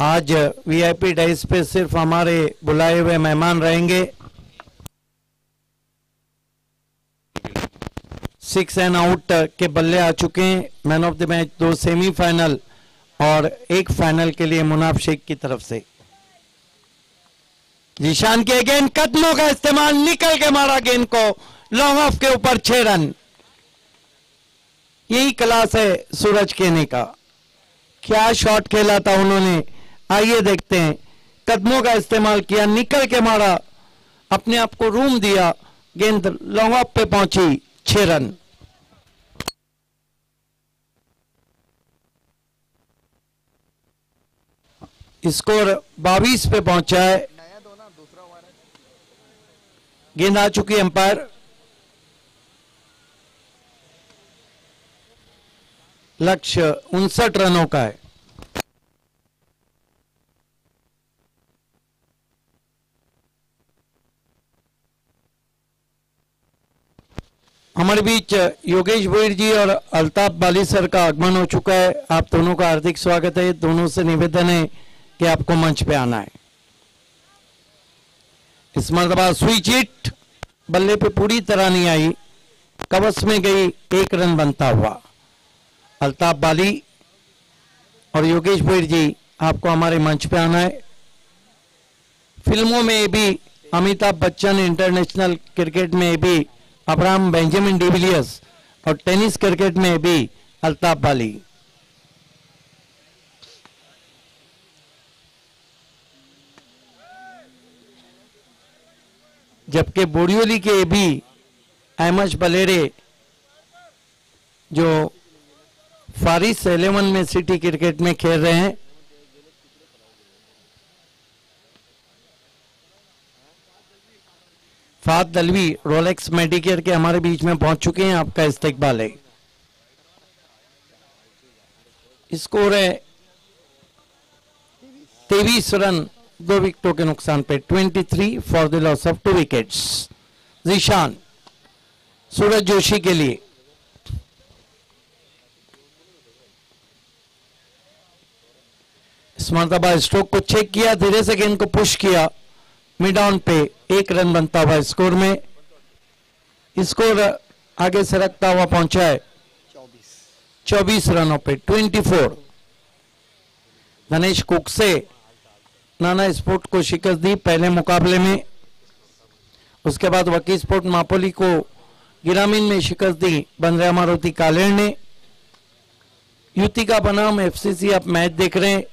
आज वीआईपी डाइस पे सिर्फ़ हमारे बुलाए हुए मेहमान रहेंगे। सिक्स एंड आउट के बल्ले आ चुके हैं। मैन ऑफ़ द मैच दो सेमीफाइनल और एक फाइनल के लिए मुनाफ शेख की तरफ़ से। निशान के गेंद कदमों का इस्तेमाल निकल के मारा गेंद को। लॉन्ग ऑफ़ के ऊपर छह रन। यही क्लास है सूरज केने का। क्या शॉट खेला था उन्होंने? आइए देखते हैं। कदमों का इस्तेमाल किया, निकल के मारा। अपने आप को रूम दिया। गेंद लॉन्ग ऑफ़ पे पहुँची, छह रन। स्कोर 22 पे पहुँचा है। गेंद आ चुकी है अंपायर। लक्ष्य उनसठ रनों का है। हमारे बीच योगेश भोईर जी और अल्ताफ बाली सर का आगमन हो चुका है। आप दोनों का हार्दिक स्वागत है। दोनों से निवेदन है कि आपको मंच पे आना है। इस मरतबा स्विच हिट बल्ले पे पूरी तरह नहीं आई, कवच में गई, एक रन बनता हुआ। अल्ताफ बाली और योगेश भोईर जी, आपको हमारे मंच पे आना है। फ़िल्मों में भी अमिताभ बच्चन, इंटरनेशनल क्रिकेट में भी अब्राहम बेंजामिन डिविलियर्स और टेनिस क्रिकेट में भी अल्ताफ बाली। जबकि बोरियोली के भी अहमद बलेरे, जो फारिस एलेवन में सिटी क्रिकेट में खेल रहे हैं फात दलवी, रोलेक्स मेडिकेयर के हमारे बीच में पहुँच चुके हैं आपका इस्तेकबाल है। स्कोर है तेईस रन दो विकेटों के नुकसान पे 23 for the loss of two wickets Zeeshan Suraj Joshi के लिए इस स्ट्रोक को चेक किया, धीरे से गेंद को पुश किया. मिड ऑन पे एक रन बनता हुआ स्कोर में. स्कोर आगे से रखता हुआ पहुँचा है. चौबीस. रनों पे 24 धनेश कुकसे नाना स्पोर्ट को शिकस्त दी पहले मुकाबले में। उसके बाद वकी स्पोर्ट मापोली को गिरामीन में शिकस्त दी बंद्रा मारुति कालेर ने। युति का बनाम एफसीसी आप मैच देख रहे हैं।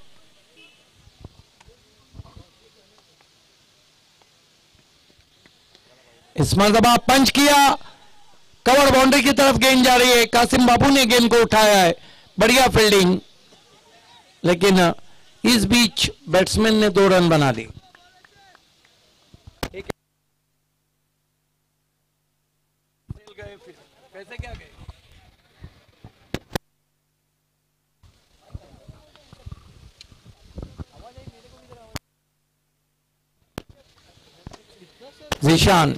इस मरतबा पंच किया। कवर बाउंड्री की तरफ़ गेंद जा रही है। कासिम बाबू ने गेंद को उठाया है। बढ़िया फील्डिंग। लेकिन इस बीच बैट्समैन ने दो रन बना ली कैसे क्या गए? Zeeshan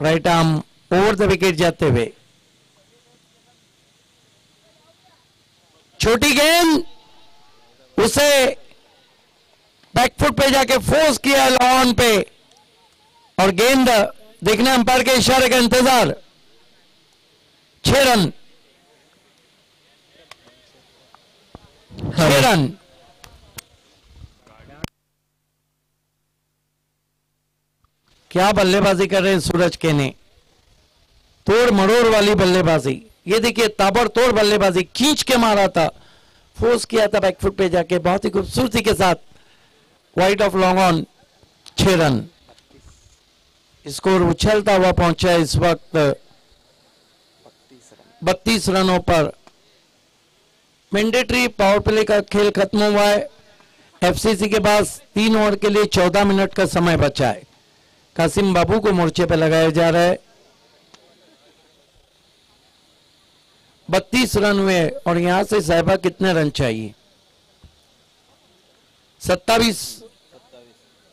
right arm over the wicket जाते हुए। छोटी गेंद! उसे बैकफुट पे जाके फोर्स किया लॉन पे। और गेंद देखने अंपायर के इशारे का इंतज़ार। छह रन। छह रन। क्या बल्लेबाजी कर रहे हैं सूरज के ने? तोड़ मरोड़ वाली बल्लेबाजी। ये देखिए ताबड़तोड़ बल्लेबाजी। खींच के मारा था। फोर्स किया था बैकफुट पे जाके। बहुत ही खूबसूरती के साथ वाइट ऑफ़ लॉन्ग ऑन छह रन। स्कोर उछलता हुआ पहुँचा इस वक्त। बत्तीस रनों पर। मैंडेटरी पावर प्ले का खेल खत्म हुआ है। एफसीसी के पास तीन ओवर के लिए चौदह मिनट का समय बचा है। कासिम बाबू को मोर्चे पर लगाया जा रहा है। बत्तीस रन हुए और यहाँ से साहिबा कितने रन चाहिए? सत्तावीस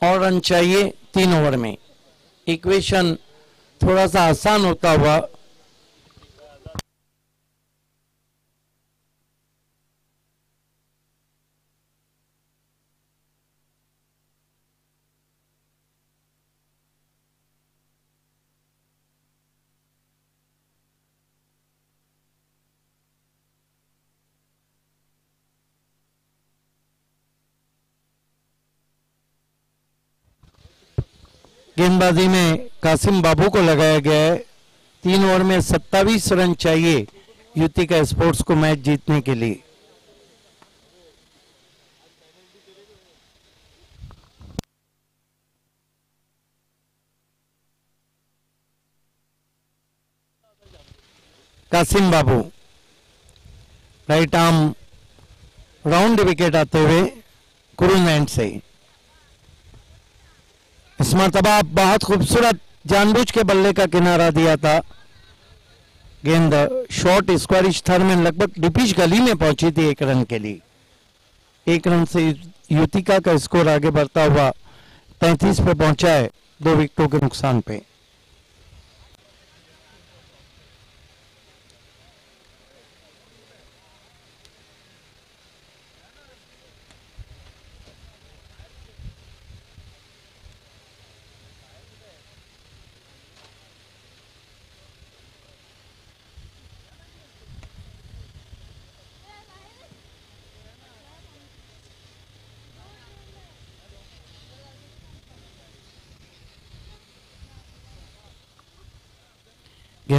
और रन चाहिए तीन ओवर में। इक्वेशन थोड़ा सा आसान होता हुआ गेंदबाजी में कासिम बाबू को लगाया गया है। तीन ओवर में 27 रन चाहिए युति का स्पोर्ट्स को मैच जीतने के लिए। Qasim Babu, right arm, round wicket आते हुए कुरुन एंड से। इस मरतबा बहुत खूबसूरत जानबूझ के बल्ले का किनारा दिया था। गेंद शॉर्ट स्क्वायरिश थर में लगभग डिपिश गली में पहुँची थी एक रन के लिए। एक रन से युतिका का स्कोर आगे बढ़ता हुआ तैतीस पे पहुँचा है, दो विकेटों के नुकसान पे।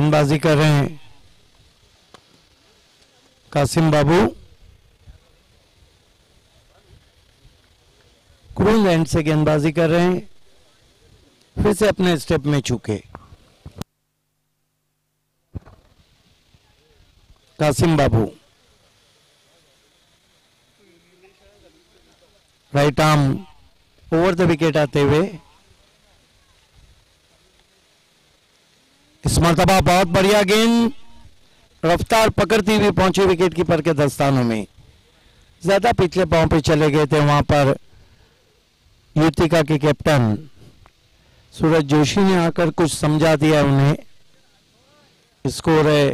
गेंदबाजी कर रहे हैं। कासिम बाबू। क्रूज एंड से गेंदबाजी कर रहे हैं। फिर से अपने स्टेप में चुके Qasim Babu. Right arm. Over the wicket आते हुए। इस मरतबा बहुत बढ़िया गेंद, रफ्तार पकड़ती हुई पहुँची विकेट कीपर के दस्तानों में। ज़्यादा पिछले पाँव पे चले गए थे वहाँ पर युतिका के कैप्टन सूरज जोशी ने आकर कुछ समझा दिया उन्हें। स्कोर है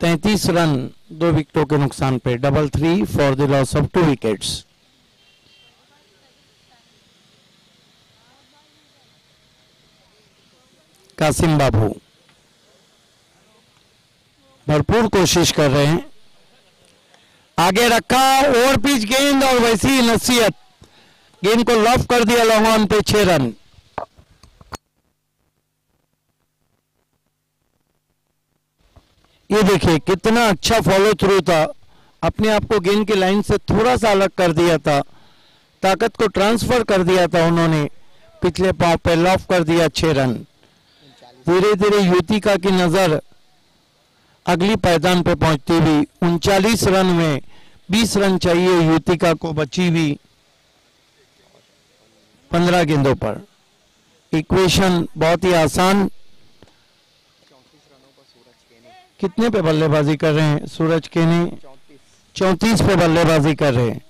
तैतीस रन, दो विकेटों के नुकसान पे। Double three for the loss of two wickets Qasim Babu भरपूर कोशिश कर रहे हैं। आगे रखा, ओवर पिच गेंद और वैसी नसीहत। गेंद को लॉफ कर दिया लॉन्ग पे छह रन। ये देखिए, कितना अच्छा फॉलो थ्रू था। अपने आप को गेंद की लाइन से थोड़ा सा अलग कर दिया था। ताकत को ट्रांसफ़र कर दिया था उन्होंने। पिछले पाव पे लॉफ कर दिया छह रन। धीरे धीरे युतिका की नज़र अगली पायदान पे पहुँचती हुई उनचालीस रन में 20 रन चाहिए युतिका को बची हुई 15 गेंदों पर। इक्वेशन बहुत ही आसान। कितने पे बल्लेबाजी कर रहे हैं? सूरज केनी चौंतीस पे बल्लेबाजी कर रहे हैं।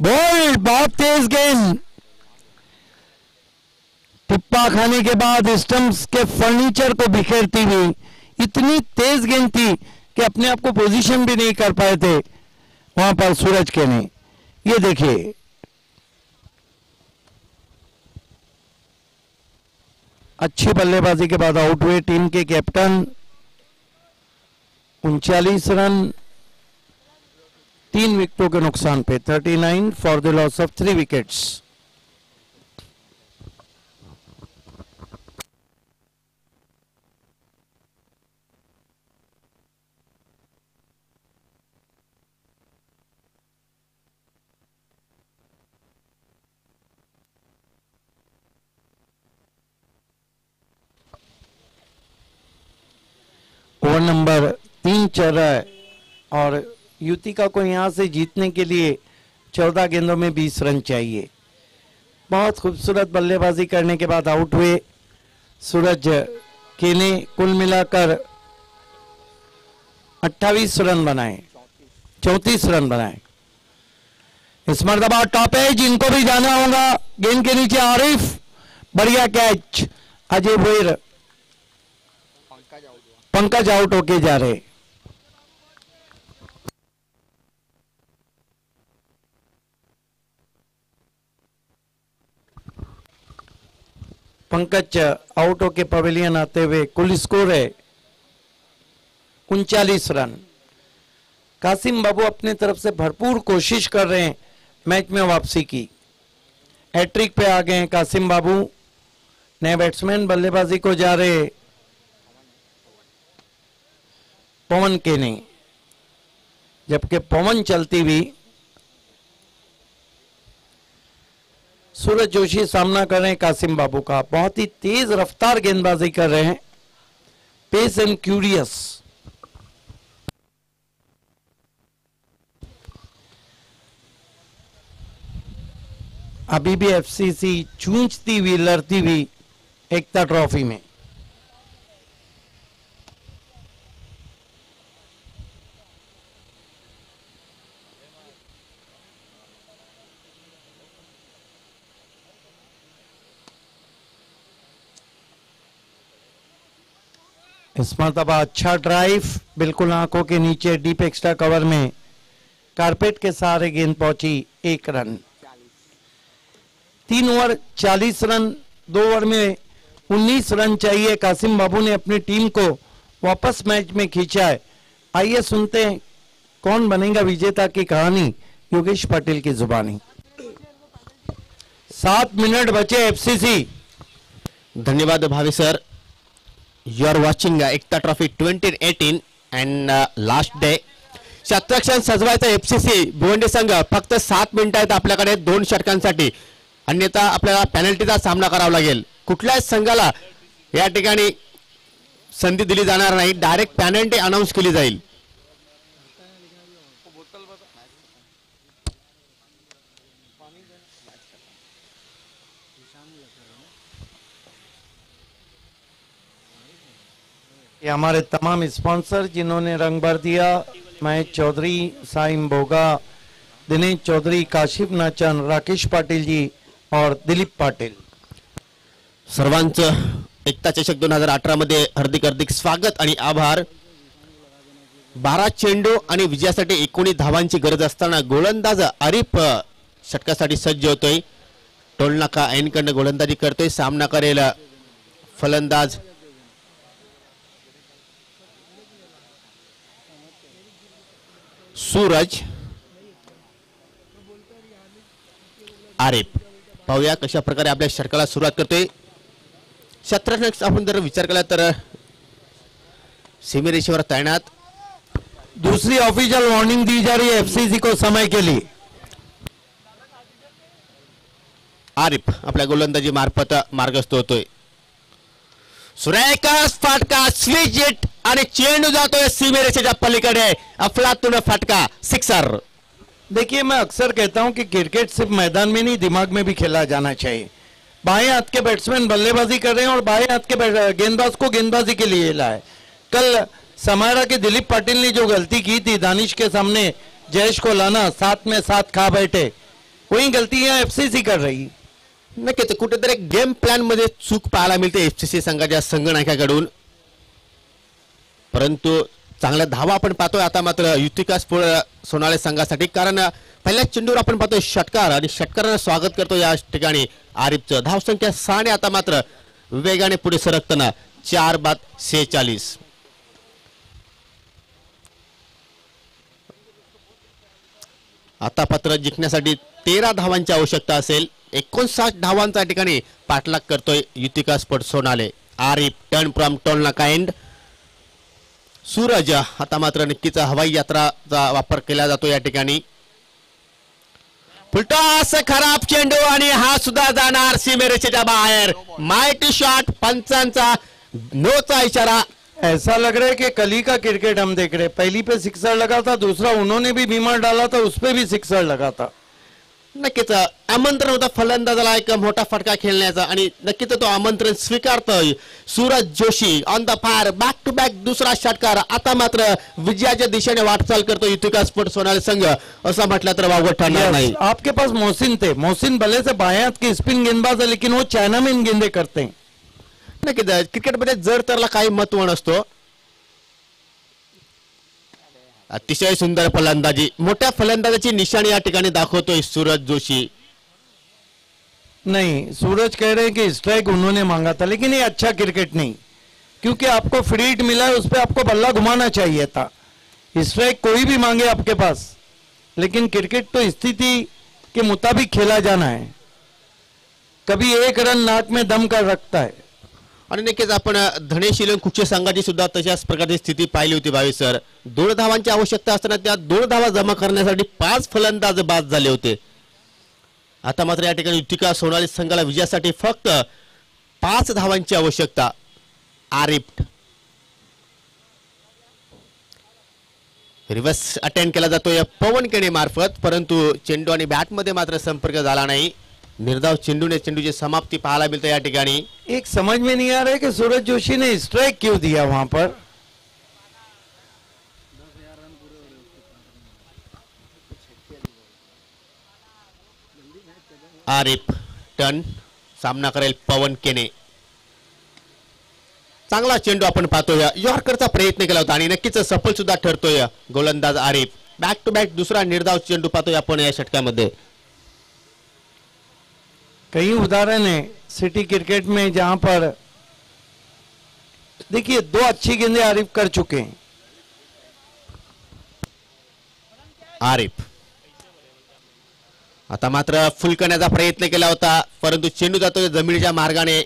बॉल, बहुत तेज गेंद। टिप्पा खाने के बाद स्टम्प्स के फर्नीचर को बिखेरती हुई इतनी तेज गेंद थी कि अपने आप को पोजीशन भी नहीं कर पाए थे वहाँ पर सूरज के ने। ये देखिए। अच्छी बल्लेबाजी के बाद आउट हुए टीम के कैप्टन उनचालीस रन, तीन विकेटों के नुकसान पे 39 for the loss of three wickets over number तीन चल रहा है और युतिका को यहाँ से जीतने के लिए चौदह गेंदों में बीस रन चाहिए। बहुत खूबसूरत बल्लेबाजी करने के बाद आउट हुए सूरज केने कुल मिलाकर 28 रन बनाए 34 रन बनाए। इस मरतबा टॉप है, जिनको भी जाना होगा, गेंद के नीचे आरिफ, बढ़िया कैच अजय भोईर पंकज आउट होके जा रहे। पंकज आउट होके पवेलियन आते हुए कुल स्कोर है उनचालीस रन। कासिम बाबू अपने तरफ़ से भरपूर कोशिश कर रहे हैं मैच में वापसी की। हैट्रिक पे आ गए हैं कासिम बाबू। नए बैट्समैन बल्लेबाजी को जा रहे पवन के नहीं। जबकि पवन चलती हुई सूरज जोशी सामना कर रहे हैं कासिम बाबू का। बहुत ही तेज रफ्तार गेंदबाजी कर रहे हैं। पेस एंड क्यूरियस अभी भी एफसीसी चूंचती हुई, लड़ती हुई एकता ट्रॉफी में। इस मरतबा अच्छा ड्राइव बिल्कुल आँखों के नीचे डीप एक्स्ट्रा कवर में कारपेट के सहारे गेंद पहुँची, एक रन। तीन ओवर चालीस रन, दो ओवर में उन्नीस रन चाहिए। कासिम बाबू ने अपनी टीम को वापस मैच में खींचा है। आइए सुनते हैं, कौन बनेगा विजेता की कहानी, योगेश पटेल की जुबानी। सात मिनट बचे एफसीसी धन्यवाद Bhavi sir. You are watching Ekta trophy twenty eighteen and last day शतरक्षण C C Bhiwandi संघ फक्त सात मिनिटं आहेत आपल्याकडे दोन षटकांसाठी. अन्यथा आपल्याला पेनल्टीचा सामना करावा लागेल. कुठल्याच संघाला या ठिकाणी संधी दिली जाणार नाही. डायरेक्ट पॅनल्टी अनाऊन्स केली जाईल. ये हमारे तमाम स्पॉन्सर जिन्होंने रंग भर दिया महेश चौधरी साइम बोगा दिनेश चौधरी काशिफ नाचन राकेश पाटिल जी और दिलीप पाटिल। सर्वांचं एकता चषक दोन हजार अठरा मध्ये हार्दिक हार्दिक स्वागत आणि आभार. बारा चेंडू आणि विजयासाठी एकोणीस धावांची गरज असताना गोलंदाज आरिफ षटकासाठी सज्ज होतोय. टोलनाका ऐनकडनं गोलंदाजी करतोय. सामना करेल फलंदाज सूरज आरिफ पाहूया कशा प्रकारे आपल्या षटकाला सुरुवात करतोय शत्रक्षक आपण जर विचार केला तर सीमेरेषेवर तैनात. दूसरी ऑफिशियल वार्निंग दी जा रही है एफसीसी को समय के लिए. आरिफ आपल्या गोलंदाजी मार्फत मार्गस्थ होतोय. सुरेखा फाटका स्विच हिट आणि सिक्सर देखिए, मैं अक्सर कहता हूँ कि क्रिकेट सिर्फ़ मैदान में नहीं, दिमाग में भी खेला जाना चाहिए। बाएँ हाथ के बैट्समैन बल्लेबाजी कर रहे हैं और बाएँ हाथ के गेंदबाज को गेंदबाजी के लिए लाए। कल समारा के दिलीप पाटिल ने जो गलती की थी, दानिश के सामने जयेश को लाना, साथ में साथ खा बैठे। वही गलती यहाँ एफसीसी कर रही। नक्कीच कुठेतरी गेम प्लॅनमध्ये चूक पाहायला मिळते एफसीसी संघाच्या संगणकाकडून. परंतु चांगल्या धावा आपण पाहतोय आता मात्र युतिका स्पोर्ट सोनाळे संघासाठी. कारण पहिल्या चेंडूवर आपण पाहतोय षटकार आणि षटकारांना स्वागत करतो या ठिकाणी आरिफचं. धावसंख्या सहाने आता मात्र वेगाने पुढे सरकताना चार बाद सेहेचाळीस. आता पत्र जिंकण्यासाठी तेरा धावांची आवश्यकता असेल. एकोणसाठ धावांच्या ठिकाणी पाठलाग करतोय Yutika sport Sonale. Arif turn from Tolnaka end Suraj आता मात्र नक्कीच हवाई यात्राचा वापर केला जातो या ठिकाणी. फुलटॉस खराब चेंडू आणि हा सुद्धा जाणार सीमेरेषेच्या बाहेर. मायटी शॉट पंचांचा नोचा इशारा. ऐसा लग रहा है कि कल ही का क्रिकेट हम देख रहे पहली पे सिक्सर लगा था दूसरा उन्होंने भी बीमार डाला था उस पर भी सिक्सर लगा था। नक्कीच आमंत्रण होतं फलंदाजाला एक मोठा फटका खेळण्याचा आणि नक्कीच तो आमंत्रण स्वीकारतोय. Suraj Joshi on the fire back to back दुसरा षटकार. आता मात्र विजयाच्या दिशेने वाटचाल करतो युतिका स्पोर्ट सोनाली संघ. असं म्हटलं तर वावगं ठरणार नाही. आपके पास मोहसिन थे. मोहसिन भले से बाएं हाथ के स्पिन गेंदबाज है लेकिन वो में इन गेंदे करते हैं. नक्कीच क्रिकेटमध्ये जर तरला काही महत्त्व नसतो अतिशय सुंदर फलंदाजी. मोठ्या फलंदाजाची निशाणी या ठिकाणी दाखवतोय सूरज जोशी. नहीं, सूरज कह रहे हैं कि स्ट्राइक उन्होंने मांगा था, लेकिन ये अच्छा क्रिकेट नहीं. क्योंकि आपको फ्री हिट मिला है उस पर आपको बल्ला घुमाना चाहिए था. स्ट्राइक कोई भी मांगे आपके पास. लेकिन क्रिकेट तो स्थिति के मुताबिक खेला जाना है. कभी एक रन नाक में दम कर रखता है. आणि नक्कीच आपण धनेशीलन कुचे संघाची सुद्धा तशाच प्रकारची स्थिती पाहिली होती भावी सर. दोन धावांची आवश्यकता असताना त्या दोन धावा जमा करण्यासाठी पाच फलंदाज बाद झाले होते. आता मात्र या ठिकाणी युतिका सोनाली संघाला विजयासाठी फक्त पाच धावांची आवश्यकता. आरिफ. रिव्हर्स अटेंड केला जातो या पवन केणे मार्फत परंतु चेंडू आणि बॅटमध्ये मात्र संपर्क झाला नाही. निर्धाव चेंडूने चेंडूची समाप्ती पाहायला मिळते या ठिकाणी. एक समझ में नहीं आ रहा है कि सूरज जोशी ने स्ट्राइक क्यों दिया वहां पर? आरिफ टन सामना करेल पवन केने. चांगला चेंडू आपण पाहतोय. यॉर्करचा प्रयत्न केला होता आणि नक्कीच सफल सुद्धा ठरतोय. गोलंदाज आरिफ बॅक टू बॅक दुसरा निर्धाव चेंडू पाहतोय आपण या षटकामध्ये. कई उदाहरण है सिटी क्रिकेट में जहां पर देखिए दो अच्छी गेंदें आरिफ कर चुके हैं। आरिफ। आता मात्र फुल करण्याचा प्रयत्न केला होता परंतु चेंडू जातोय जमिनीच्या मार्गाने.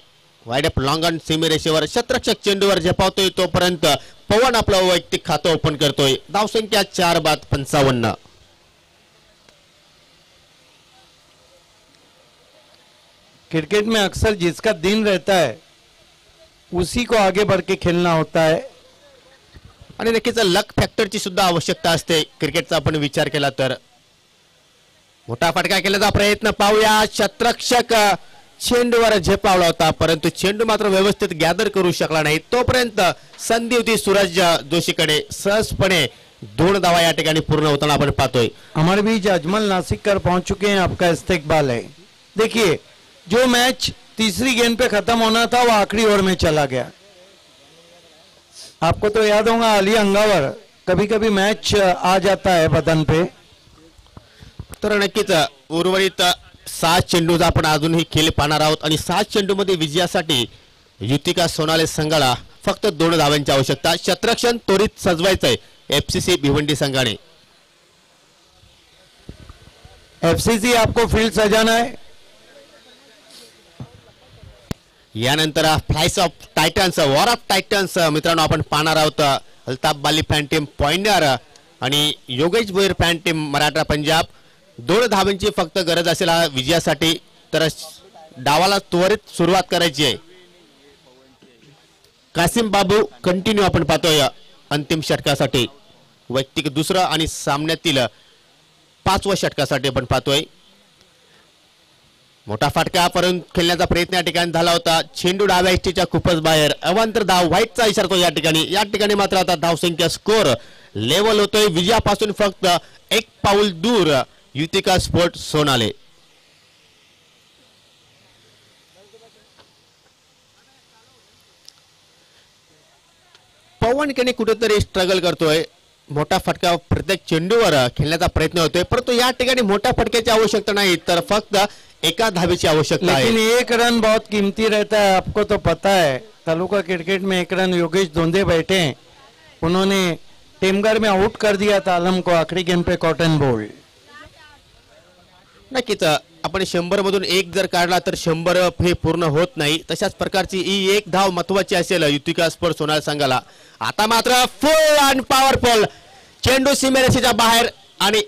वाईड अप लॉंग ऑन सीमेरेषेवर शत्रक्षक चेंडूवर झेपावतोय तोपर्यंत पवन आपलं वैयक्तिक खातं ओपन करतोय. धावसंख्या चार बाद पंचावन्न. क्रिकेट में अक्सर जिसका दिन रहता है उसी को आगे बढ़ के खेलना होता है। आणि नक्कीच लक फॅक्टरची सुद्धा आवश्यकता असते. क्रिकेटचा आपण विचार केला तर. मोठा फटका केल्याचा प्रयत्न पाहूया. शतरक्षक चेंडूवर झेपावला होता परंतु चेंडू मात्र व्यवस्थित गॅदर करू शकला नाही. तोपर्यंत संधी होती सूरज जोशीकडे. सहजपणे दोन धावा या ठिकाणी पूर्ण होताना आपण पाहतोय. हमारे बीच अजमल नासिककर पहुंच चुके हैं आपका इस्तेकबाल है। देखिए जो मैच तीसरी गेंद पे खत्म होना था वो आखिरी ओवर में चला गया। आपको तो याद होगा अली अंगावर कभी कभी मैच आ जाता है बदन पे। तर नक्कीच उर्वरित सात चेंडूचा आपण अजूनही खेळ पाहणार आहोत आणि सात चेंडूमध्ये विजयासाठी युतिका सोनाले संघाला फक्त दोन धावांची आवश्यकता. शत्रक्षण त्वरित सजवायचंय एफसीसी भिवंडी संघाने. एफसीसी आपको फील्ड सजाना है। यानंतर flies of titans war of titans मित्रांनो आपण पाहणार आहोत Altaf Bali fan team pioneer आणि योगेश भोईर फॅन टीम मराठा पंजाब. दोन धावांची फक्त गरज असेल हा विजयासाठी तर डावाला त्वरित सुरुवात करायची आहे. कासिम बाबू कंटिन्यू आपण पाहतोय अंतिम षटकासाठी. वैयक्तिक दुसरं आणि सामन्यातील पाचव्या षटकासाठी आपण पाहतोय. मोठा फटका परंतु खेळण्याचा प्रयत्न या ठिकाणी झाला होता. चेंडू डाव्या इष्टीच्या खूपच बाहेर. अवांतर धाव व्हाईटचा इशारा या ठिकाणी. या ठिकाणी मात्र आता धावसंख्या स्कोर लेवल होतोय. विजयापासून फक्त एक पाऊल दूर. युतिका स्पोर्ट सोनाले. पवन केने कुठेतरी स्ट्रगल करतोय. मोठा फटका प्रत्येक चेंडूवर खेळण्याचा प्रयत्न होतोय. परंतु या ठिकाणी मोठ्या फटक्याची आवश्यकता नाही. तर फक्त एका धावेची आवश्यकता लेकिन एक रन बहुत कीमती रहता है आपको तो पता है। तालुका क्रिकेट में एक रन योगेश धोंदे बैठे हैं। उन्होंने टेमगर में आउट कर दिया था आलम को आखिरी गेंद पे कॉटन बॉल। नक्कीच आपण शंभर मधून एक जर काढला तर शंभर हे पूर्ण होत नाही. तशाच प्रकारची ही एक धाव महत्वाची असेल युतिका स्पोर्ट सोनार संघाला. आता मात्र फुल अँड पॉवरफुल चेंडू सीमेरेषेच्या बाहेर आणि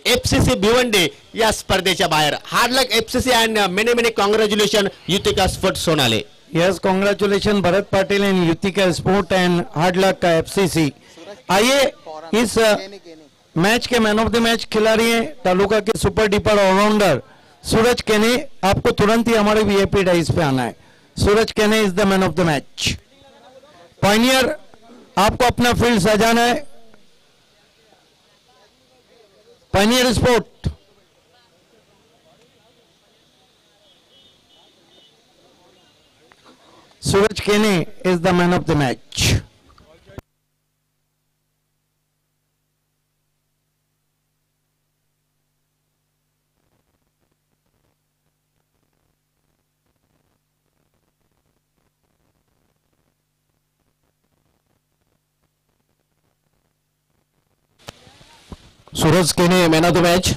भिवंडी या स्पर्धेच्या बाहेर. Hard luck FCC and many many congratulation Yutika sport Sonale yes congratulation Bharat Patil and Yutika sport and hard luck का एफसीसी आइए, इस मैच के मैन ऑफ़ द मैच खिलाड़ी हैं, तालुका के super duper allrounder Suraj Kene, आपको तुरंत ही हमारे वीआईपी डाइस पे आना है। Suraj Kene is the man of the match pioneer आपको अपना फ़ील्ड सजाना है। पनीर स्फोट Suraj Kene is the man of the match Suraj Kene man of the match